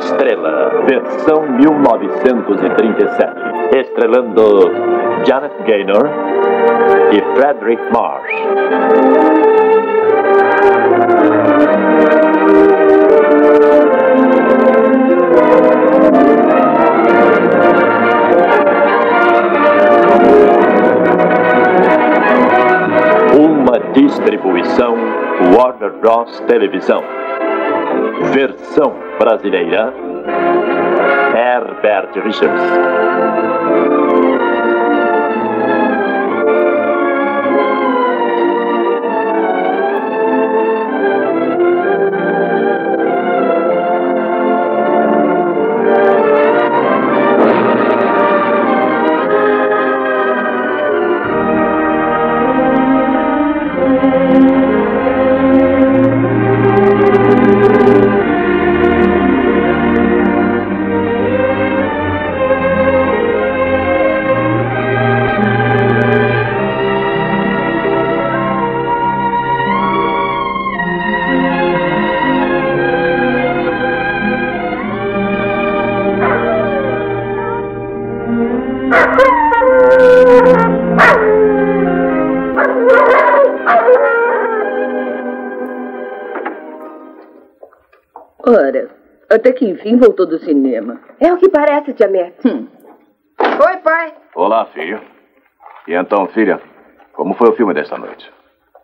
Estrela, versão 1937. Estrelando Janet Gaynor e Frederick Marsh. Uma distribuição Warner Bros. Televisão. Versão brasileira Herbert Richards. Voltou do cinema. É o que parece, tia Mete. Hum. Oi, pai. Olá, filho. E então, filha, como foi o filme desta noite?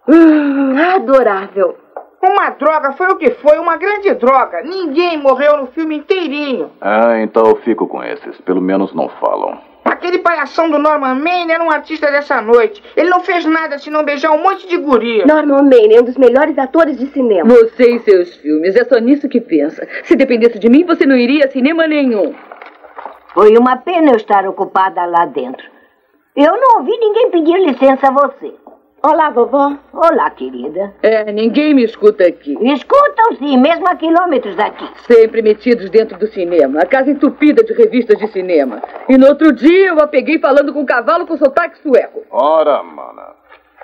Hum, adorável. Uma droga foi o que foi, uma grande droga. Ninguém morreu no filme inteirinho. Ah, então eu fico com esses. Pelo menos não falam. Aquele palhação do Norman Maine era um artista dessa noite. Ele não fez nada senão beijar um monte de guria. Norman Maine é um dos melhores atores de cinema. Você e seus filmes, é só nisso que pensa. Se dependesse de mim, você não iria a cinema nenhum. Foi uma pena eu estar ocupada lá dentro. Eu não ouvi ninguém pedir licença a você. Olá, vovó. Olá, querida. É, ninguém me escuta aqui. Escutam sim, mesmo a quilômetros daqui. Sempre metidos dentro do cinema. A casa entupida de revistas de cinema. E no outro dia eu a peguei falando com um cavalo com sotaque sueco. Ora, mana.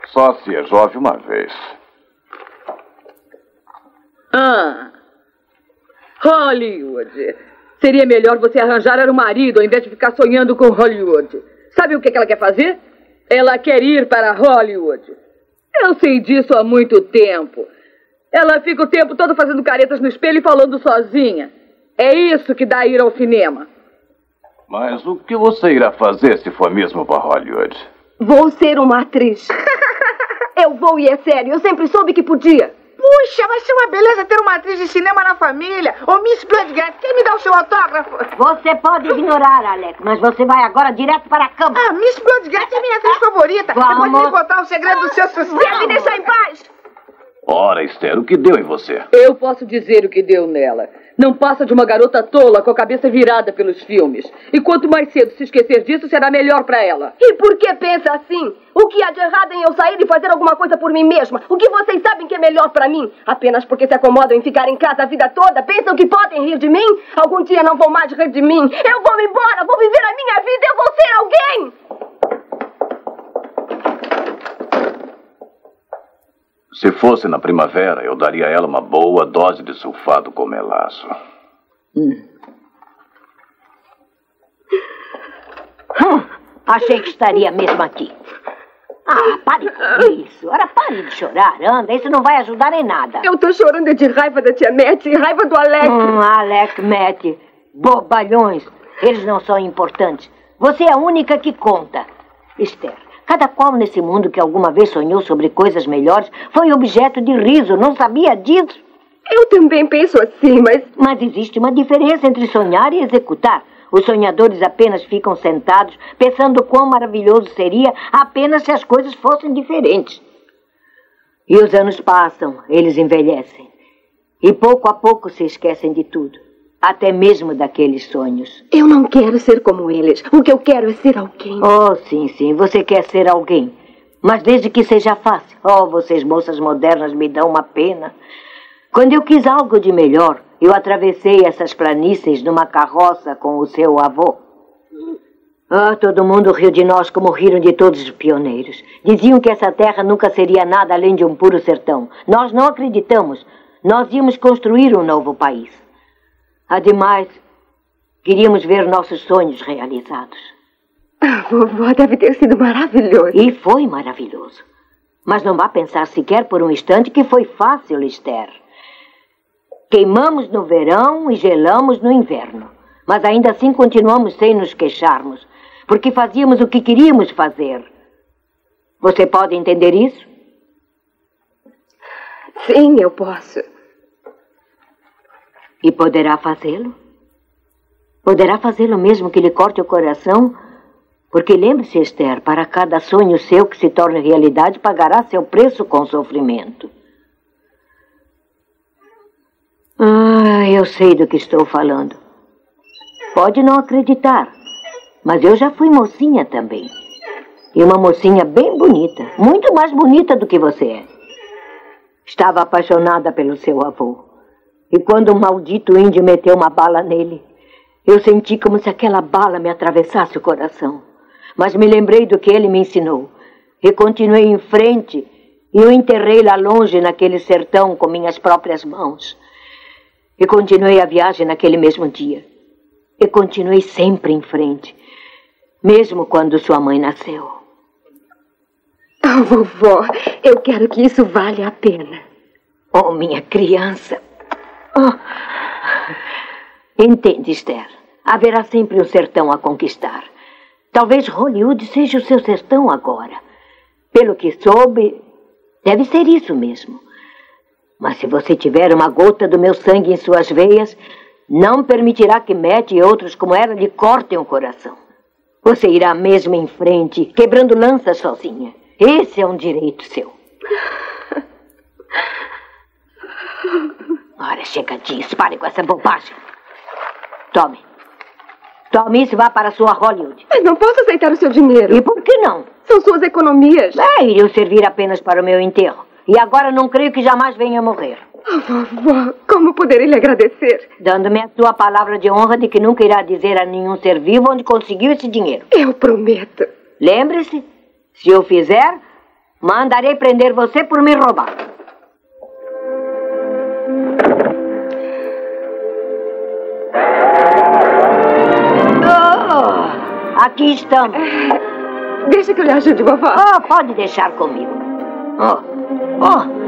Só se é jovem uma vez. Ah. Hollywood. Seria melhor você arranjar um marido ao invés de ficar sonhando com Hollywood. Sabe o que ela quer fazer? Ela quer ir para Hollywood. Eu sei disso há muito tempo. Ela fica o tempo todo fazendo caretas no espelho e falando sozinha. É isso que dá a ir ao cinema. Mas o que você irá fazer se for mesmo para Hollywood? Vou ser uma atriz. Eu vou e é sério. Eu sempre soube que podia. Puxa, vai ser uma beleza ter uma atriz de cinema na família. Ô, Miss Bloodgat, quer me dar o seu autógrafo? Você pode ignorar, Alec, mas você vai agora direto para a cama. Ah, Miss Bloodgat é minha atriz favorita. Vamos. Você pode me contar o segredo do seu sucesso. Deixar? Ora, Esther, o que deu em você? Eu posso dizer o que deu nela. Não passa de uma garota tola com a cabeça virada pelos filmes. E quanto mais cedo se esquecer disso, será melhor para ela. E por que pensa assim? O que há de errado em eu sair e fazer alguma coisa por mim mesma? O que vocês sabem que é melhor para mim? Apenas porque se acomodam em ficar em casa a vida toda? Pensam que podem rir de mim? Algum dia não vão mais rir de mim. Eu vou embora, vou viver a minha vida, eu vou ser alguém! Se fosse na primavera, eu daria a ela uma boa dose de sulfato com melaço. Hum. Hum, achei que estaria mesmo aqui. Ah, pare com isso. Ora, pare de chorar, anda. Isso não vai ajudar em nada. Eu tô chorando de raiva da tia Matt e raiva do Alec. Hum, Alec, Matt, bobalhões. Eles não são importantes. Você é a única que conta. Esther, cada qual nesse mundo que alguma vez sonhou sobre coisas melhores foi objeto de riso. Não sabia disso? Eu também penso assim, mas. Mas existe uma diferença entre sonhar e executar. Os sonhadores apenas ficam sentados pensando quão maravilhoso seria apenas se as coisas fossem diferentes. E os anos passam, eles envelhecem. E pouco a pouco se esquecem de tudo. Até mesmo daqueles sonhos. Eu não quero ser como eles. O que eu quero é ser alguém. Oh, sim, sim, você quer ser alguém. Mas desde que seja fácil. Oh, vocês moças modernas me dão uma pena. Quando eu quis algo de melhor, eu atravessei essas planícies numa carroça com o seu avô. Ah, todo mundo riu de nós como riram de todos os pioneiros. Diziam que essa terra nunca seria nada além de um puro sertão. Nós não acreditamos. Nós íamos construir um novo país. Ademais, queríamos ver nossos sonhos realizados. Ah, vovó, deve ter sido maravilhoso. E foi maravilhoso. Mas não vá pensar sequer por um instante que foi fácil, Esther. Queimamos no verão e gelamos no inverno. Mas ainda assim continuamos sem nos queixarmos, porque fazíamos o que queríamos fazer. Você pode entender isso? Sim, eu posso. E poderá fazê-lo? Poderá fazê-lo mesmo que lhe corte o coração? Porque lembre-se, Esther, para cada sonho seu que se torne realidade, pagará seu preço com sofrimento. Ah, eu sei do que estou falando. Pode não acreditar, mas eu já fui mocinha também. E uma mocinha bem bonita, muito mais bonita do que você é. Estava apaixonada pelo seu avô. E quando o maldito índio meteu uma bala nele, eu senti como se aquela bala me atravessasse o coração. Mas me lembrei do que ele me ensinou. E continuei em frente e o enterrei lá longe naquele sertão com minhas próprias mãos. E continuei a viagem naquele mesmo dia. E continuei sempre em frente, mesmo quando sua mãe nasceu. Oh, vovó, eu quero que isso valha a pena. Oh, minha criança. Oh. Entende, Esther? Haverá sempre um sertão a conquistar. Talvez Hollywood seja o seu sertão agora. Pelo que soube, deve ser isso mesmo. Mas se você tiver uma gota do meu sangue em suas veias, não permitirá que Matt e outros como ela lhe cortem o coração. Você irá mesmo em frente, quebrando lanças sozinha. Esse é um direito seu. Ora, chega disso. Pare com essa bobagem. Tome. Tome isso e vá para a sua Hollywood. Mas não posso aceitar o seu dinheiro. E por que não? São suas economias. É, iriam servir apenas para o meu enterro. E agora não creio que jamais venha morrer. Oh, vovó, como poderei lhe agradecer? Dando-me a sua palavra de honra de que nunca irá dizer a nenhum ser vivo onde conseguiu esse dinheiro. Eu prometo. Lembre-se, se eu fizer, mandarei prender você por me roubar. Aqui estamos. Deixa que eu lhe ajude, vovó. Oh, pode deixar comigo. Oh, oh.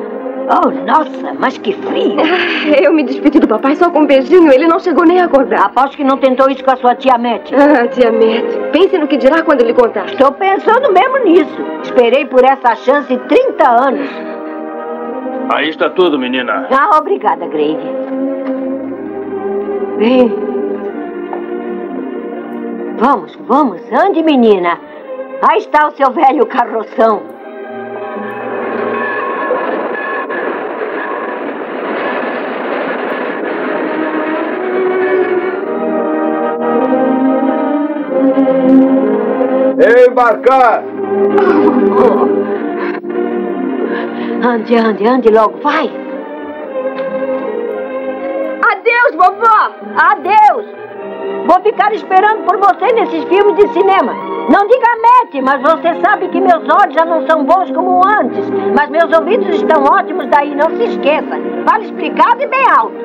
Oh, nossa, mas que frio! Eu me despedi do papai só com um beijinho. Ele não chegou nem a acordar. Aposto que não tentou isso com a sua tia Mete. Ah, tia Mete. Pense no que dirá quando ele contar. Estou pensando mesmo nisso. Esperei por essa chance 30 anos. Aí está tudo, menina. Ah, obrigada, Grave. Vem. Vamos, vamos. Ande, menina. Aí está o seu velho carroção. Embarcar! Ande, ande, ande logo, vai! Adeus, vovó! Adeus! Vou ficar esperando por você nesses filmes de cinema. Não diga mete, mas você sabe que meus olhos já não são bons como antes. Mas meus ouvidos estão ótimos, daí não se esqueça. Fale explicado e bem alto.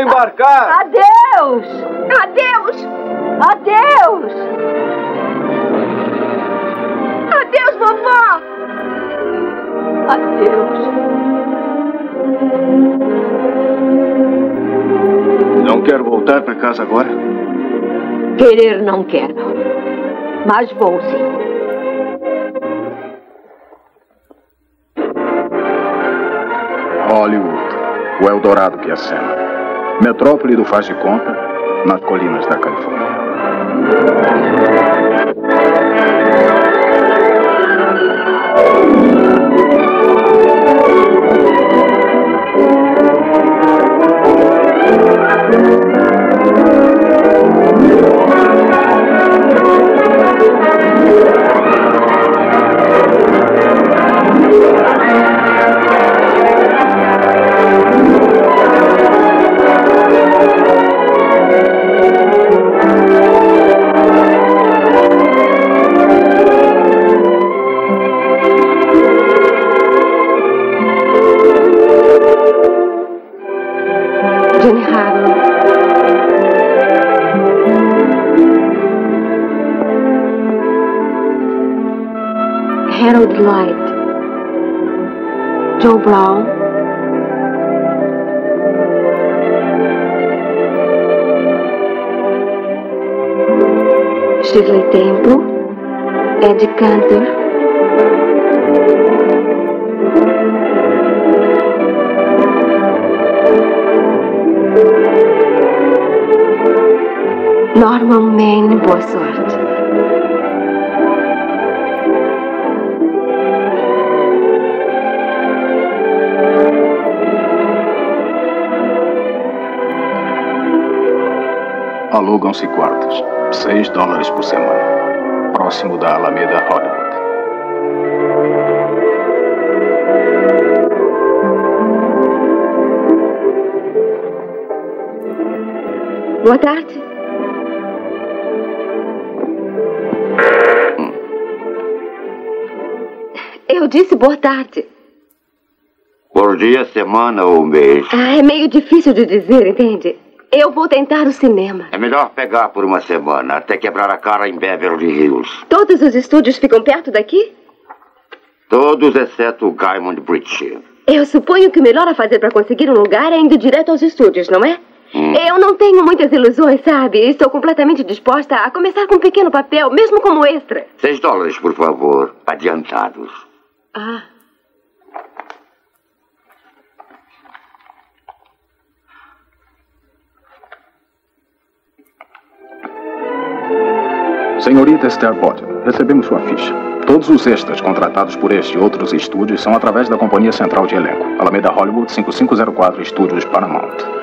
Embarcar! Adeus! Adeus! Adeus! Adeus, vovó! Adeus! Não quero voltar para casa agora? Querer não quero. Mas vou sim. Hollywood, o Eldorado que é cena. Metrópole do faz de conta, nas colinas da Califórnia. Pink Floyd. Joe Brown. Shirley Temple. Ed Cantor. Norman Maine, boa sorte. Alugam-se quartos. 6 dólares por semana. Próximo da Alameda Hollywood. Boa tarde. Eu disse boa tarde. Por dia, semana ou mês. Ah, é meio difícil de dizer, entende? Eu vou tentar o cinema. É melhor pegar por uma semana, até quebrar a cara em Beverly Hills. Todos os estúdios ficam perto daqui? Todos exceto o Diamond Bridge. Eu suponho que o melhor a fazer para conseguir um lugar é indo direto aos estúdios, não é? Hum. Eu não tenho muitas ilusões, sabe? Estou completamente disposta a começar com um pequeno papel, mesmo como extra. Seis dólares, por favor, adiantados. Ah. Senhorita Esther Potter, recebemos sua ficha. Todos os extras contratados por este e outros estúdios são através da Companhia Central de Elenco, Alameda Hollywood 5504 Estúdios Paramount.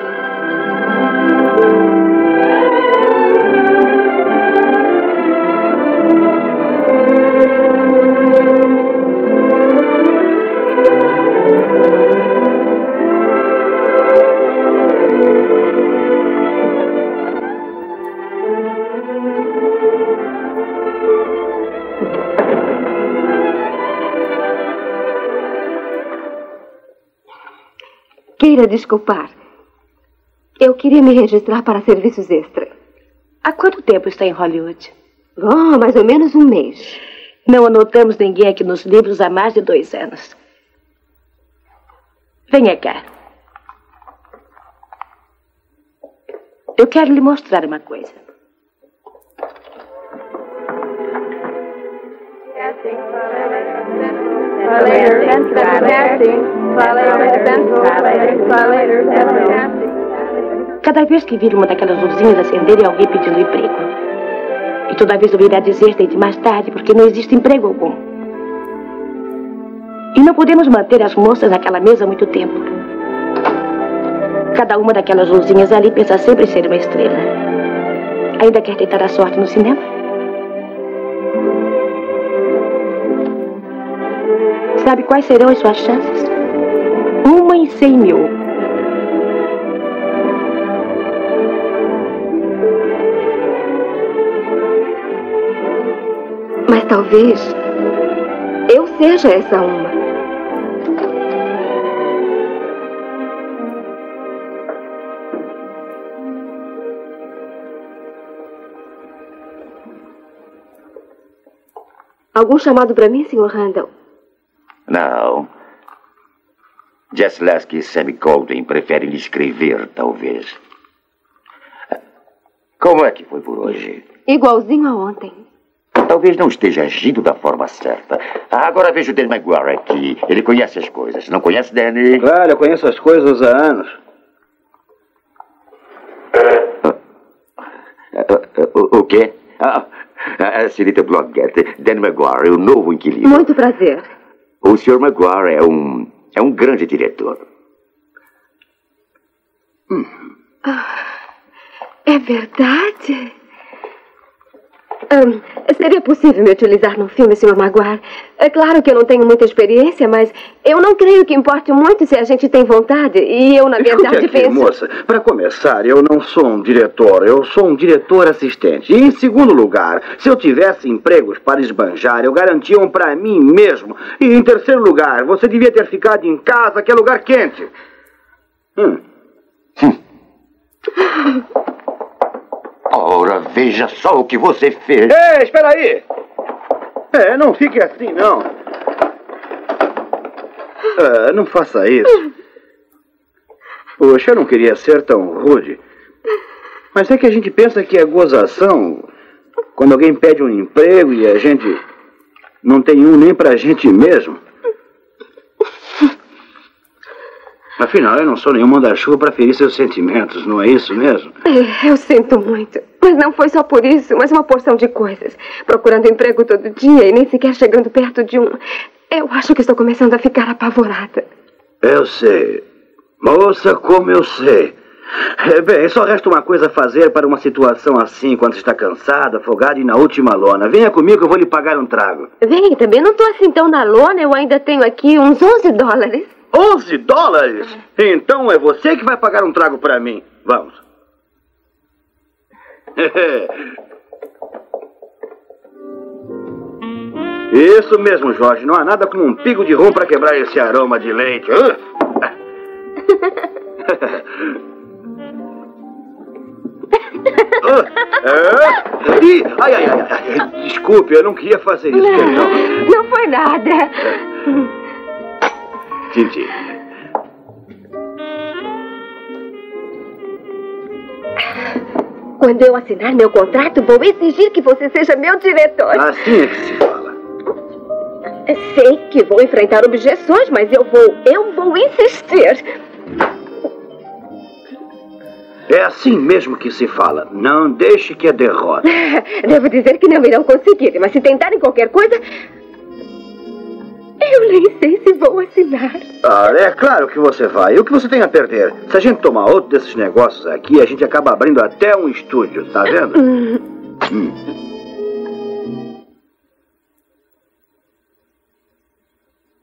Queira desculpar. Eu queria me registrar para serviços extra. Há quanto tempo está em Hollywood? Oh, mais ou menos um mês. Não anotamos ninguém aqui nos livros há mais de dois anos. Venha cá. Eu quero lhe mostrar uma coisa. Cada vez que vir uma daquelas luzinhas acender é alguém pedindo emprego. E toda vez ouvirá dizer tente mais tarde, porque não existe emprego algum. E não podemos manter as moças naquela mesa muito tempo. Cada uma daquelas luzinhas ali pensa sempre em ser uma estrela. Ainda quer tentar a sorte no cinema? Sabe quais serão as suas chances? Uma em cem mil. Mas talvez eu seja essa uma. Algum chamado para mim, Sr. Randall? Não. Jess Lasky e Sammy Golden preferem lhe escrever, talvez. Como é que foi por hoje? Igualzinho a ontem. Talvez não esteja agindo da forma certa. Ah, Agora vejo o Dan Maguire aqui. Ele conhece as coisas. Não conhece, Danny? Claro, eu conheço as coisas há anos. O, quê? Ah, a senhorita Blodgett, Dan Maguire, o novo inquilino. Muito prazer. O Sr. Maguire é um, é um grande diretor. É verdade? Ahn, seria possível me utilizar num filme, Sr. Maguire? É claro que eu não tenho muita experiência, mas eu não creio que importe muito se a gente tem vontade. E eu, na Escute verdade, aqui, penso. moça. Para começar, eu não sou um diretor, eu sou um diretor assistente. E em segundo lugar, se eu tivesse empregos para esbanjar, eu garantia um para mim mesmo. E em terceiro lugar, você devia ter ficado em casa, que é lugar quente. Hum. Ora, veja só o que você fez. Ei, espera aí! É, não fique assim, não. Ah, não faça isso. Poxa, eu não queria ser tão rude. Mas é que a gente pensa que é gozação quando alguém pede um emprego e a gente não tem um nem pra gente mesmo. Afinal, eu não sou nenhum manda-chuva para ferir seus sentimentos, não é isso mesmo? É, eu sinto muito. Mas não foi só por isso, mas uma porção de coisas. Procurando emprego todo dia e nem sequer chegando perto de um. Eu acho que estou começando a ficar apavorada. Eu sei. Moça, como eu sei. É, bem, só resta uma coisa a fazer para uma situação assim, quando está cansada, afogada e na última lona. Venha comigo, eu vou lhe pagar um trago. Vem, também não estou assim tão na lona, eu ainda tenho aqui uns 11 dólares. 11 dólares? Então é você que vai pagar um trago para mim. Vamos. Isso mesmo, Jorge. Não há nada como um pigo de rum para quebrar esse aroma de leite. Ai, ai, ai. Desculpe, eu não queria fazer isso. Não, não foi nada. Titi. Quando eu assinar meu contrato, vou exigir que você seja meu diretor. Assim é que se fala. Sei que vou enfrentar objeções, mas eu vou, eu vou insistir. É assim mesmo que se fala. Não deixe que a derrota. Devo dizer que não irão conseguir, mas se tentarem qualquer coisa. Eu nem sei se vou assinar. Ah, é claro que você vai. O que você tem a perder? Se a gente tomar outro desses negócios aqui, a gente acaba abrindo até um estúdio, tá vendo? Hum.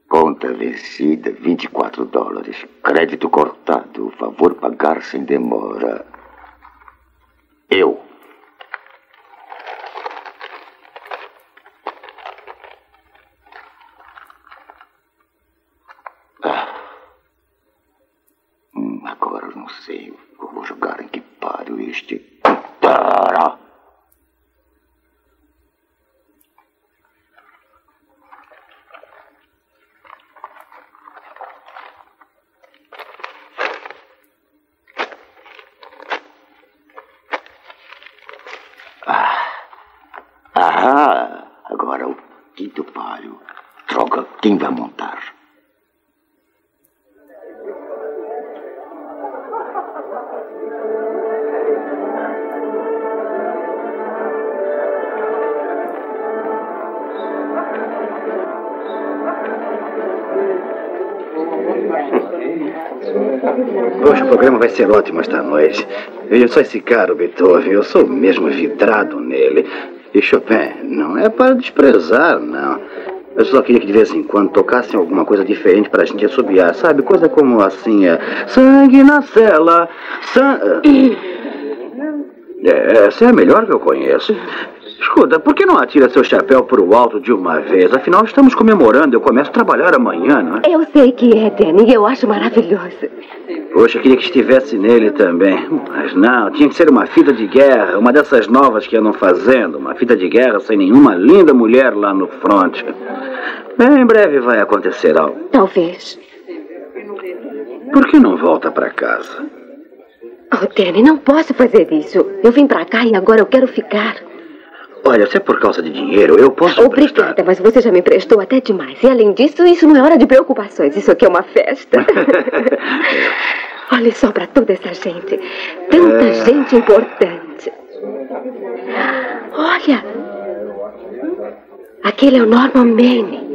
Conta vencida, 24 dólares. Crédito cortado. Favor pagar sem demora. Eu. Vai ser ótimo esta noite. Eu só esse cara, Beethoven, eu sou mesmo vidrado nele. E Chopin, não é para desprezar, não. Eu só queria que de vez em quando tocassem alguma coisa diferente para a gente assobiar, sabe? Coisa como assim, é, sangue na cela, sangue... É, essa é a melhor que eu conheço. Escuta, por que não atira seu chapéu para o alto de uma vez? Afinal, estamos comemorando. Eu começo a trabalhar amanhã, não é? Eu sei que é, Danny. Eu acho maravilhoso. Poxa, eu queria que estivesse nele também. Mas não, tinha que ser uma fita de guerra, uma dessas novas que andam fazendo. Uma fita de guerra sem nenhuma linda mulher lá no front. Bem, em breve vai acontecer algo. Talvez. Por que não volta para casa? Oh, Danny, não posso fazer isso. Eu vim pra cá e agora eu quero ficar. Olha, se é por causa de dinheiro, eu posso. Obrigada, mas você já me emprestou até demais. E além disso, isso não é hora de preocupações. Isso aqui é uma festa. Olhe só pra toda essa gente. Tanta É. gente importante. Olha. Aquele é o Norman Maine.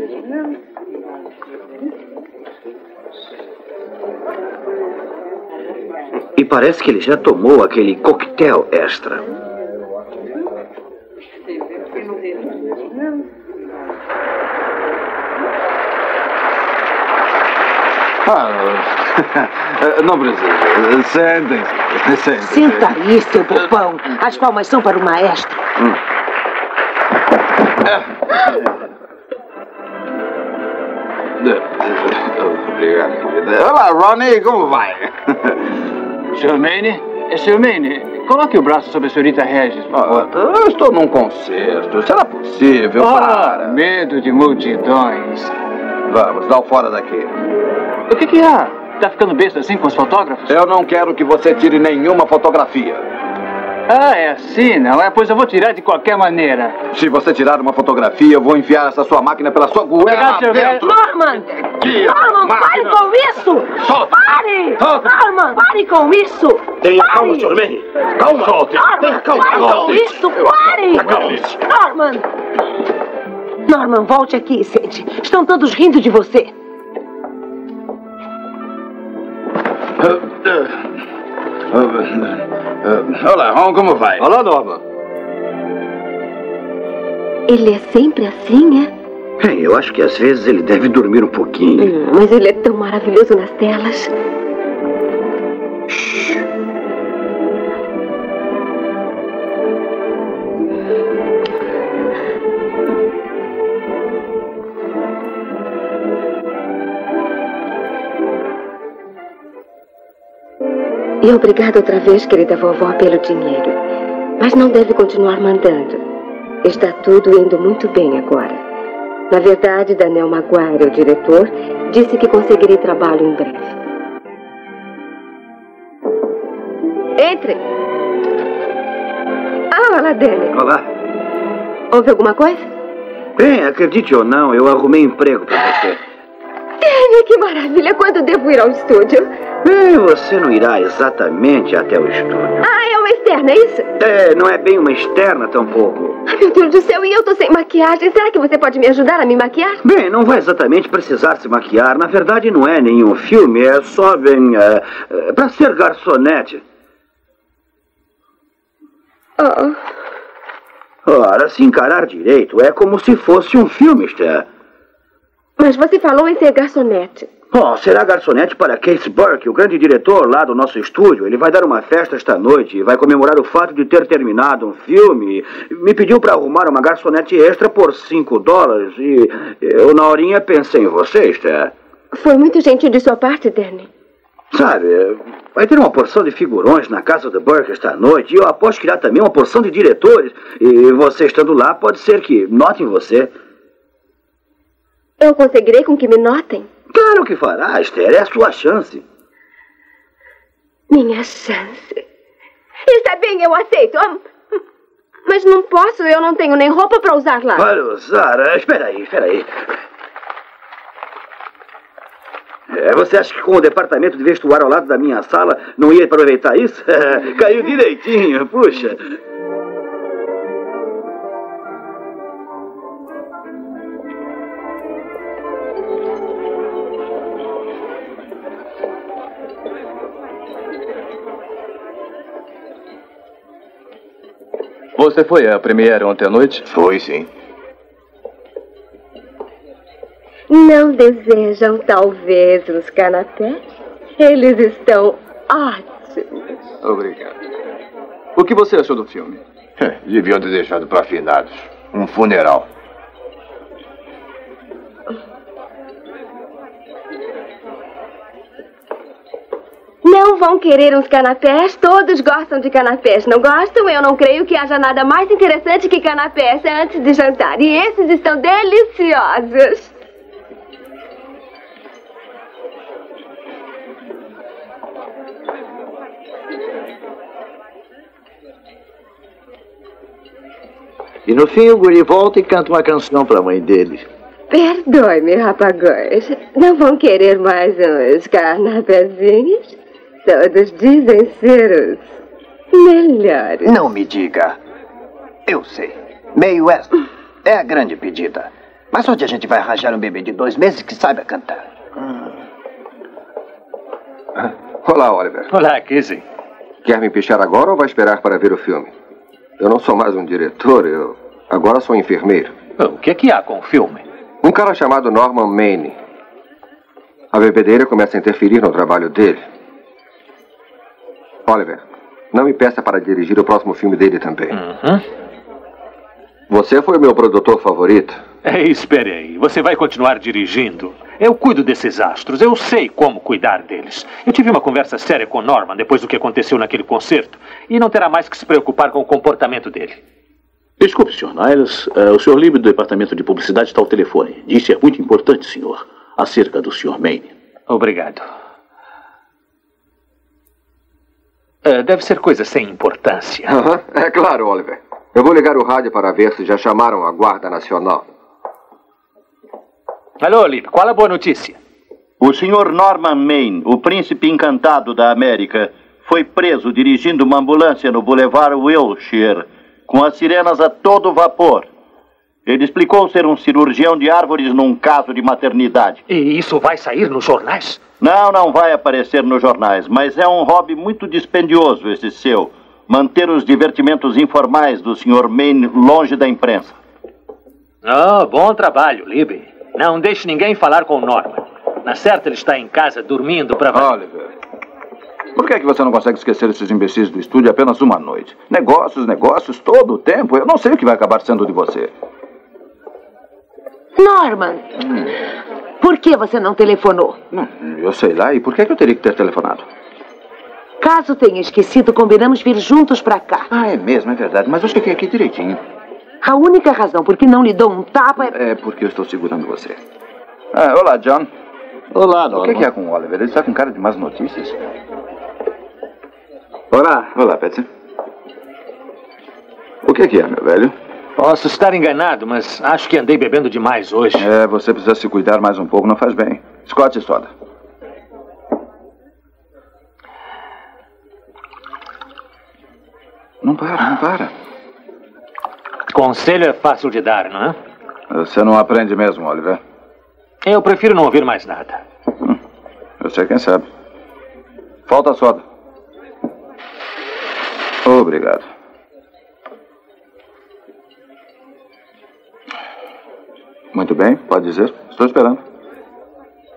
E parece que ele já tomou aquele coquetel extra. Ah, não precisa. Sentem-se. Sentem-se. Senta aí, seu bobão. As palmas são para o maestro. Obrigado, querida. Olá, Ronnie, como vai? Sr. Maine? É, Sr. Maine, coloque o braço sobre a senhorita Regis, por favor. Eu estou num concerto. Será possível? Ah, Para. medo de multidões. Vamos, dá o fora daqui. O que que há? Tá ficando besta assim com os fotógrafos? Eu não quero que você tire nenhuma fotografia. Ah, é assim, não é? Pois eu vou tirar de qualquer maneira. Se você tirar uma fotografia, eu vou enfiar essa sua máquina pela sua goela Obrigado, dentro. Norman! Norman, pare máquina. com isso! Solta. Pare! Solta. Norman, pare com isso! Tenha Pare. calma, Sr. Manny. Calma. Solte. Norman, Tenha calma. pare com isso! Pare! Acalme-se. Norman! Norman, volte aqui, sente. Estão todos rindo de você. Olá, Ron, como vai? Olá, Norma. Ele é sempre assim, é? Bem, eu acho que às vezes ele deve dormir um pouquinho. Hum, mas ele é tão maravilhoso nas telas. E obrigado outra vez, querida vovó, pelo dinheiro. Mas não deve continuar mandando. Está tudo indo muito bem agora. Na verdade, Daniel Maguire, o diretor, disse que conseguirei trabalho em breve. Entre. Ah, olá, Danny. Olá. Houve alguma coisa? Bem, acredite ou não, eu arrumei emprego para você. Que maravilha. Quando devo ir ao estúdio? Bem, você não irá exatamente até o estúdio. Ah, é uma externa, é isso? É, não é bem uma externa tampouco. Ai, meu Deus do céu, e eu tô sem maquiagem. Será que você pode me ajudar a me maquiar? Bem, não vai exatamente precisar se maquiar. Na verdade, não é nenhum filme, é só, bem, é, é, para ser garçonete. Oh. Ora, se encarar direito, é como se fosse um filme, Esther. Mas você falou em ser garçonete. Oh, será garçonete para Case Burke, o grande diretor lá do nosso estúdio. Ele vai dar uma festa esta noite e vai comemorar o fato de ter terminado um filme. Me pediu para arrumar uma garçonete extra por 5 dólares e eu, na horinha, pensei em você, Esther. Foi muito gentil de sua parte, Danny. Sabe, vai ter uma porção de figurões na casa do Burke esta noite e eu aposto que irá também uma porção de diretores. E você estando lá, pode ser que notem você. Eu conseguirei com que me notem? Claro que fará, Esther. É a sua chance. Minha chance. Está bem, eu aceito. Ah, Mas não posso, eu não tenho nem roupa para usar lá. Para usar. Espera aí, espera aí. É, você acha que com o departamento de vestuário ao lado da minha sala não ia aproveitar isso? Caiu direitinho, puxa. Você foi à premiere ontem à noite? Foi, sim. Não desejam, talvez, os canapés? Eles estão ótimos. Obrigado. O que você achou do filme? Deviam ter deixado para finados. Um funeral. Não vão querer uns canapés? Todos gostam de canapés, não gostam? Eu não creio que haja nada mais interessante que canapés antes de jantar. E esses estão deliciosos. E no fim o guri volta e canta uma canção para a mãe dele. Perdoe-me, rapagões. Não vão querer mais uns canapézinhos? Todos dizem ser os melhores. Não me diga. Eu sei. Meio West é a grande pedida. Mas onde a gente vai arranjar um bebê de dois meses que saiba cantar? Olá, Oliver. Olá, Casey. Quer me pichar agora ou vai esperar para ver o filme? Eu não sou mais um diretor, eu agora sou um enfermeiro. O que é que há com o filme? Um cara chamado Norman Maine. A bebedeira começa a interferir no trabalho dele. Oliver, não me peça para dirigir o próximo filme dele também. Uhum. Você foi o meu produtor favorito. É, espere aí. Você vai continuar dirigindo? Eu cuido desses astros. Eu sei como cuidar deles. Eu tive uma conversa séria com Norman depois do que aconteceu naquele concerto. E não terá mais que se preocupar com o comportamento dele. Desculpe, Sr. Niles. eh, o Sr. Libby do Departamento de Publicidade está ao telefone. Disse é muito importante, senhor. acerca do Sr. Maine. Obrigado. Uh, deve ser coisa sem importância. Uhum. É claro, Oliver. Eu vou ligar o rádio para ver se já chamaram a Guarda Nacional. Alô, Lip, qual a boa notícia? O Sr. Norman Maine, o príncipe encantado da América, foi preso dirigindo uma ambulância no Boulevard Wilshire, com as sirenas a todo vapor. Ele explicou ser um cirurgião de árvores num caso de maternidade. E isso vai sair nos jornais? Não, não vai aparecer nos jornais, mas é um hobby muito dispendioso esse seu. Manter os divertimentos informais do Sr. Maine longe da imprensa. Oh, bom trabalho, Libby. Não deixe ninguém falar com o Norman. Na certa, ele está em casa dormindo para. Oliver, por que, é que você não consegue esquecer esses imbecis do estúdio apenas uma noite? Negócios, negócios, todo o tempo. Eu não sei o que vai acabar sendo de você. Norman, por que você não telefonou? Hum, eu sei lá, e por que, é que eu teria que ter telefonado? Caso tenha esquecido, combinamos vir juntos para cá. Ah, é mesmo, é verdade. Mas eu cheguei aqui direitinho. A única razão por que não lhe dou um tapa é. É porque eu estou segurando você. Ah, olá, John. Olá, Norman. O que, é que é com o Oliver? Ele está com cara de más notícias. Olá. Olá, Patsy. O que, é que é, meu velho? Posso estar enganado, mas acho que andei bebendo demais hoje. É, você precisa se cuidar mais um pouco, não faz bem. Scott e soda. Não para, não para. Conselho é fácil de dar, não é? Você não aprende mesmo, Oliver. Eu prefiro não ouvir mais nada. Hum, eu sei quem sabe. Falta soda. Obrigado. Muito bem, pode dizer. Estou esperando.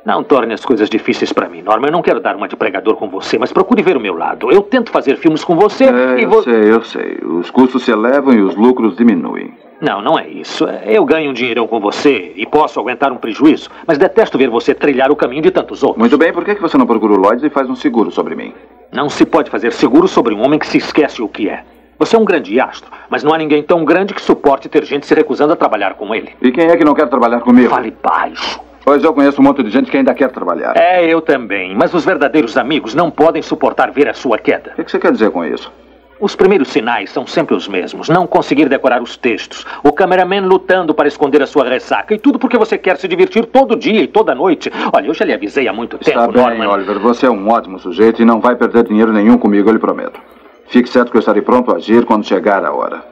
Não torne as coisas difíceis para mim, Norma. Eu não quero dar uma de pregador com você, mas procure ver o meu lado. Eu tento fazer filmes com você é, e Eu sei, eu sei. Os custos se elevam e os lucros diminuem. Não, não é isso. Eu ganho um dinheirão com você e posso aguentar um prejuízo, mas detesto ver você trilhar o caminho de tantos outros. Muito bem, por que você não procura o Lloyd e faz um seguro sobre mim? Não se pode fazer seguro sobre um homem que se esquece o que é. Você é um grande astro, mas não há ninguém tão grande que suporte ter gente se recusando a trabalhar com ele. E quem é que não quer trabalhar comigo? Fale baixo. Pois eu conheço um monte de gente que ainda quer trabalhar. É, eu também. Mas os verdadeiros amigos não podem suportar ver a sua queda. O que você quer dizer com isso? Os primeiros sinais são sempre os mesmos. Não conseguir decorar os textos. O cameraman lutando para esconder a sua ressaca. E tudo porque você quer se divertir todo dia e toda noite. Olha, eu já lhe avisei há muito Está tempo, bem, Norman. Oliver. Você é um ótimo sujeito e não vai perder dinheiro nenhum comigo, eu lhe prometo. Fique certo que eu estarei pronto a agir quando chegar a hora.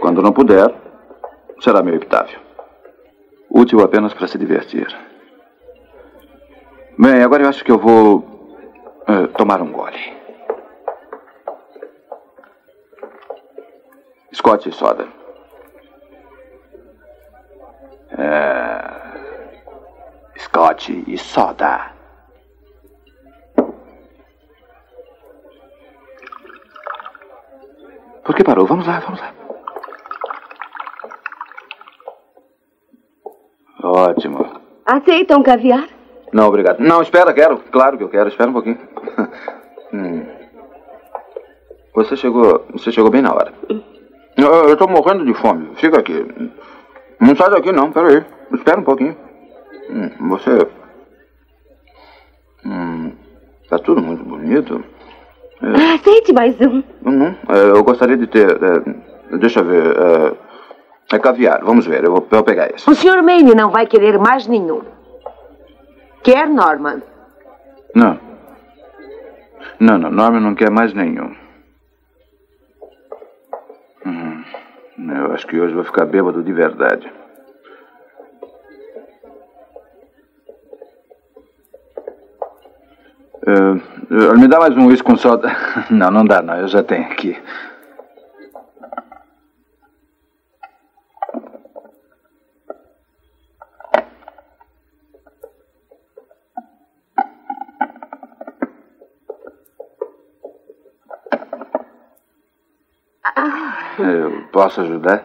Quando não puder, será meu epitáfio. Útil apenas para se divertir. Bem, agora eu acho que eu vou eh, tomar um gole. Scott e soda. É... Scott e soda. Por que parou? Vamos lá, vamos lá. Ótimo. Aceita um caviar? Não, obrigado. Não, espera, quero. Claro que eu quero. Espera um pouquinho. Hum. Você chegou. Você chegou bem na hora. Eu, eu tô morrendo de fome. Fica aqui. Não sai daqui não, pera aí. Espera um pouquinho. Hum, você. Hum, tá tudo muito bonito. Ah, Aceite mais um. Uhum. É, Eu gostaria de ter. é, deixa eu ver. É, é caviar. Vamos ver. Eu vou, eu vou pegar esse. O Sr. Maine não vai querer mais nenhum. Quer, Norman? Não. Não, não. Norman não quer mais nenhum. Hum, eu acho que hoje vou ficar bêbado de verdade. É, me dá mais um uísque com soda. Não, não dá, não. Eu já tenho aqui. Eu posso ajudar?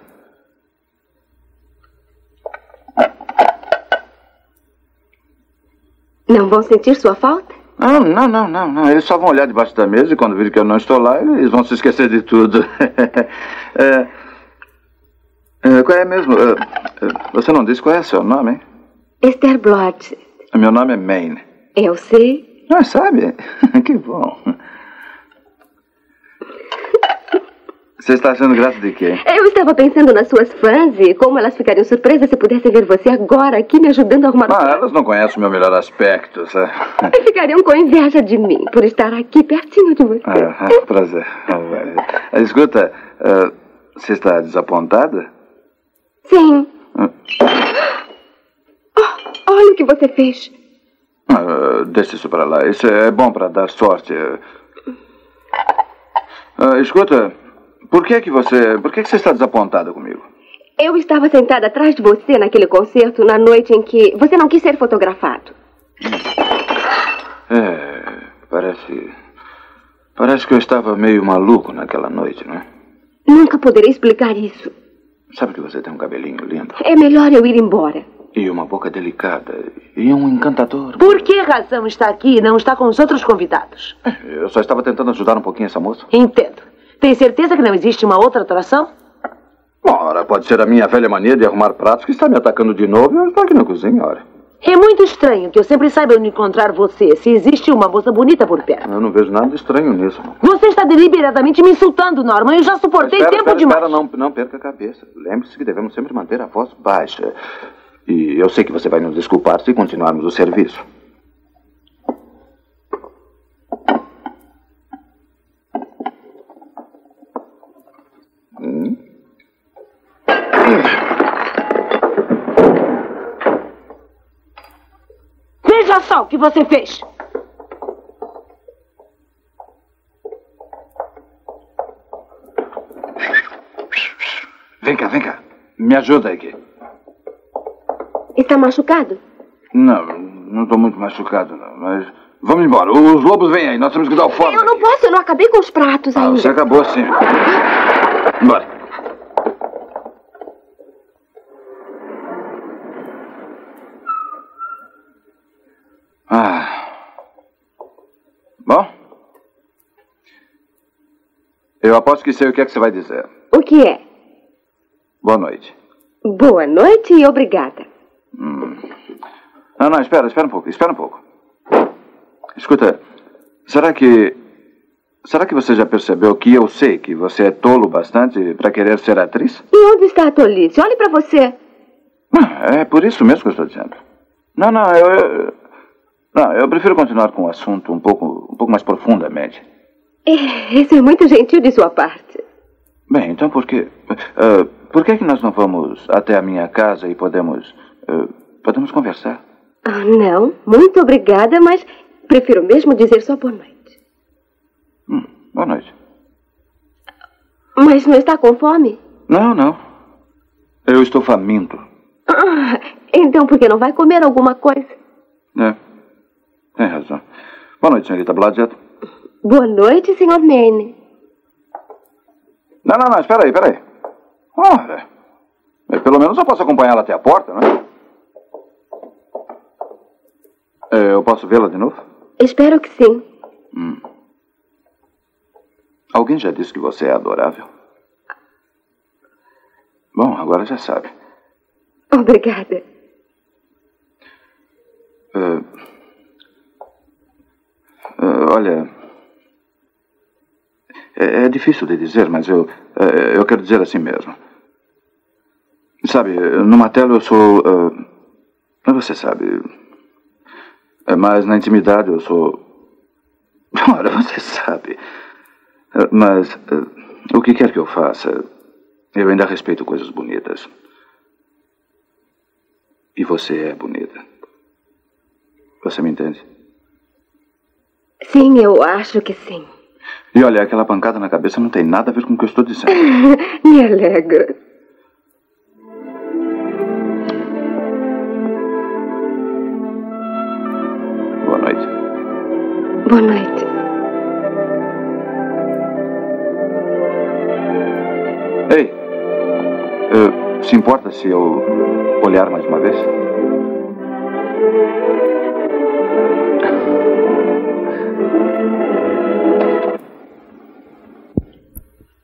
Não vão sentir sua falta? Não, não, não, não, não. Eles só vão olhar debaixo da mesa e quando virem que eu não estou lá, eles vão se esquecer de tudo. é, é, qual é mesmo? É, é, você não disse qual é seu nome, hein? Esther Blott. Meu nome é Maine. Eu sei. Ah, sabe? que bom. Você está achando graça de quê? Eu estava pensando nas suas fãs e como elas ficariam surpresas se pudessem ver você agora aqui me ajudando a arrumar Ah, elas não conhecem o meu melhor aspecto, sabe? E ficariam com inveja de mim por estar aqui pertinho de você. Ah, prazer. Ah, Escuta, ah, você está desapontada? Sim. Ah. Oh, olha o que você fez. Ah, deixa isso para lá. Isso é bom para dar sorte. Ah, escuta, por que que você, por que que você está desapontada comigo? Eu estava sentada atrás de você naquele concerto na noite em que você não quis ser fotografado. É, parece, parece que eu estava meio maluco naquela noite, não é? Nunca poderei explicar isso. Sabe que você tem um cabelinho lindo É melhor eu ir embora. e uma boca delicada e um encantador. Por que razão está aqui e não está com os outros convidados? Eu só estava tentando ajudar um pouquinho essa moça. Entendo. Tem certeza que não existe uma outra atração? Ora, pode ser a minha velha mania de arrumar pratos que está me atacando de novo e eu estou aqui na cozinha, ora. É muito estranho que eu sempre saiba onde encontrar você se existe uma moça bonita por perto. Eu não vejo nada de estranho nisso. Você está deliberadamente me insultando, Norman. Eu já suportei espera, tempo espera, demais. espera, não, não perca a cabeça. Lembre-se que devemos sempre manter a voz baixa. E eu sei que você vai nos desculpar se continuarmos o serviço. Hum? Veja só o que você fez. Vem cá, vem cá. Me ajuda aqui. Está machucado? Não, não estou muito machucado, não. Mas vamos embora. Os lobos vêm aí. Nós temos que dar o fora. Eu não posso, eu não acabei com os pratos Ah, ainda. você acabou assim. Bora. Ah. Bom. Eu aposto que sei o que é que você vai dizer. O que é? Boa noite. Boa noite e obrigada. Hum. Não, não, espera, espera um pouco, espera um pouco. Escuta, será que. Será que você já percebeu que eu sei que você é tolo bastante para querer ser atriz? E onde está a tolice? Olhe para você. É por isso mesmo que eu estou dizendo. Não, não, eu. eu não, eu prefiro continuar com o assunto um pouco, um pouco mais profundamente. É, Isso é muito gentil de sua parte. Bem, então por que. ah, por que, que nós não vamos até a minha casa e podemos. ah, podemos conversar? Ah, não, muito obrigada, mas prefiro mesmo dizer só boa noite. Boa noite. Mas não está com fome? Não, não. Eu estou faminto. Ah, então por que não vai comer alguma coisa? É. Tem razão. Boa noite, senhorita Blodgett. Boa noite, senhor Mane. Não, não, não, espera aí, espera aí. Eh, pelo menos eu posso acompanhá-la até a porta, não é? Eh, Eu posso vê-la de novo? Espero que sim. Hum. Alguém já disse que você é adorável? Bom, agora já sabe. Obrigada. Eh, eh, olha. É, é difícil de dizer, mas eu, eh, eu quero dizer assim mesmo. Sabe, numa tela eu sou. você sabe. Mas na intimidade eu sou. Ora, você sabe. Eh, Mas eh, o que quer que eu faça, eu ainda respeito coisas bonitas. E você é bonita. Você me entende? Sim, eu acho que sim. E olha, aquela pancada na cabeça não tem nada a ver com o que eu estou dizendo. Me alegra. Boa noite. Boa noite. Se importa se eu olhar mais uma vez?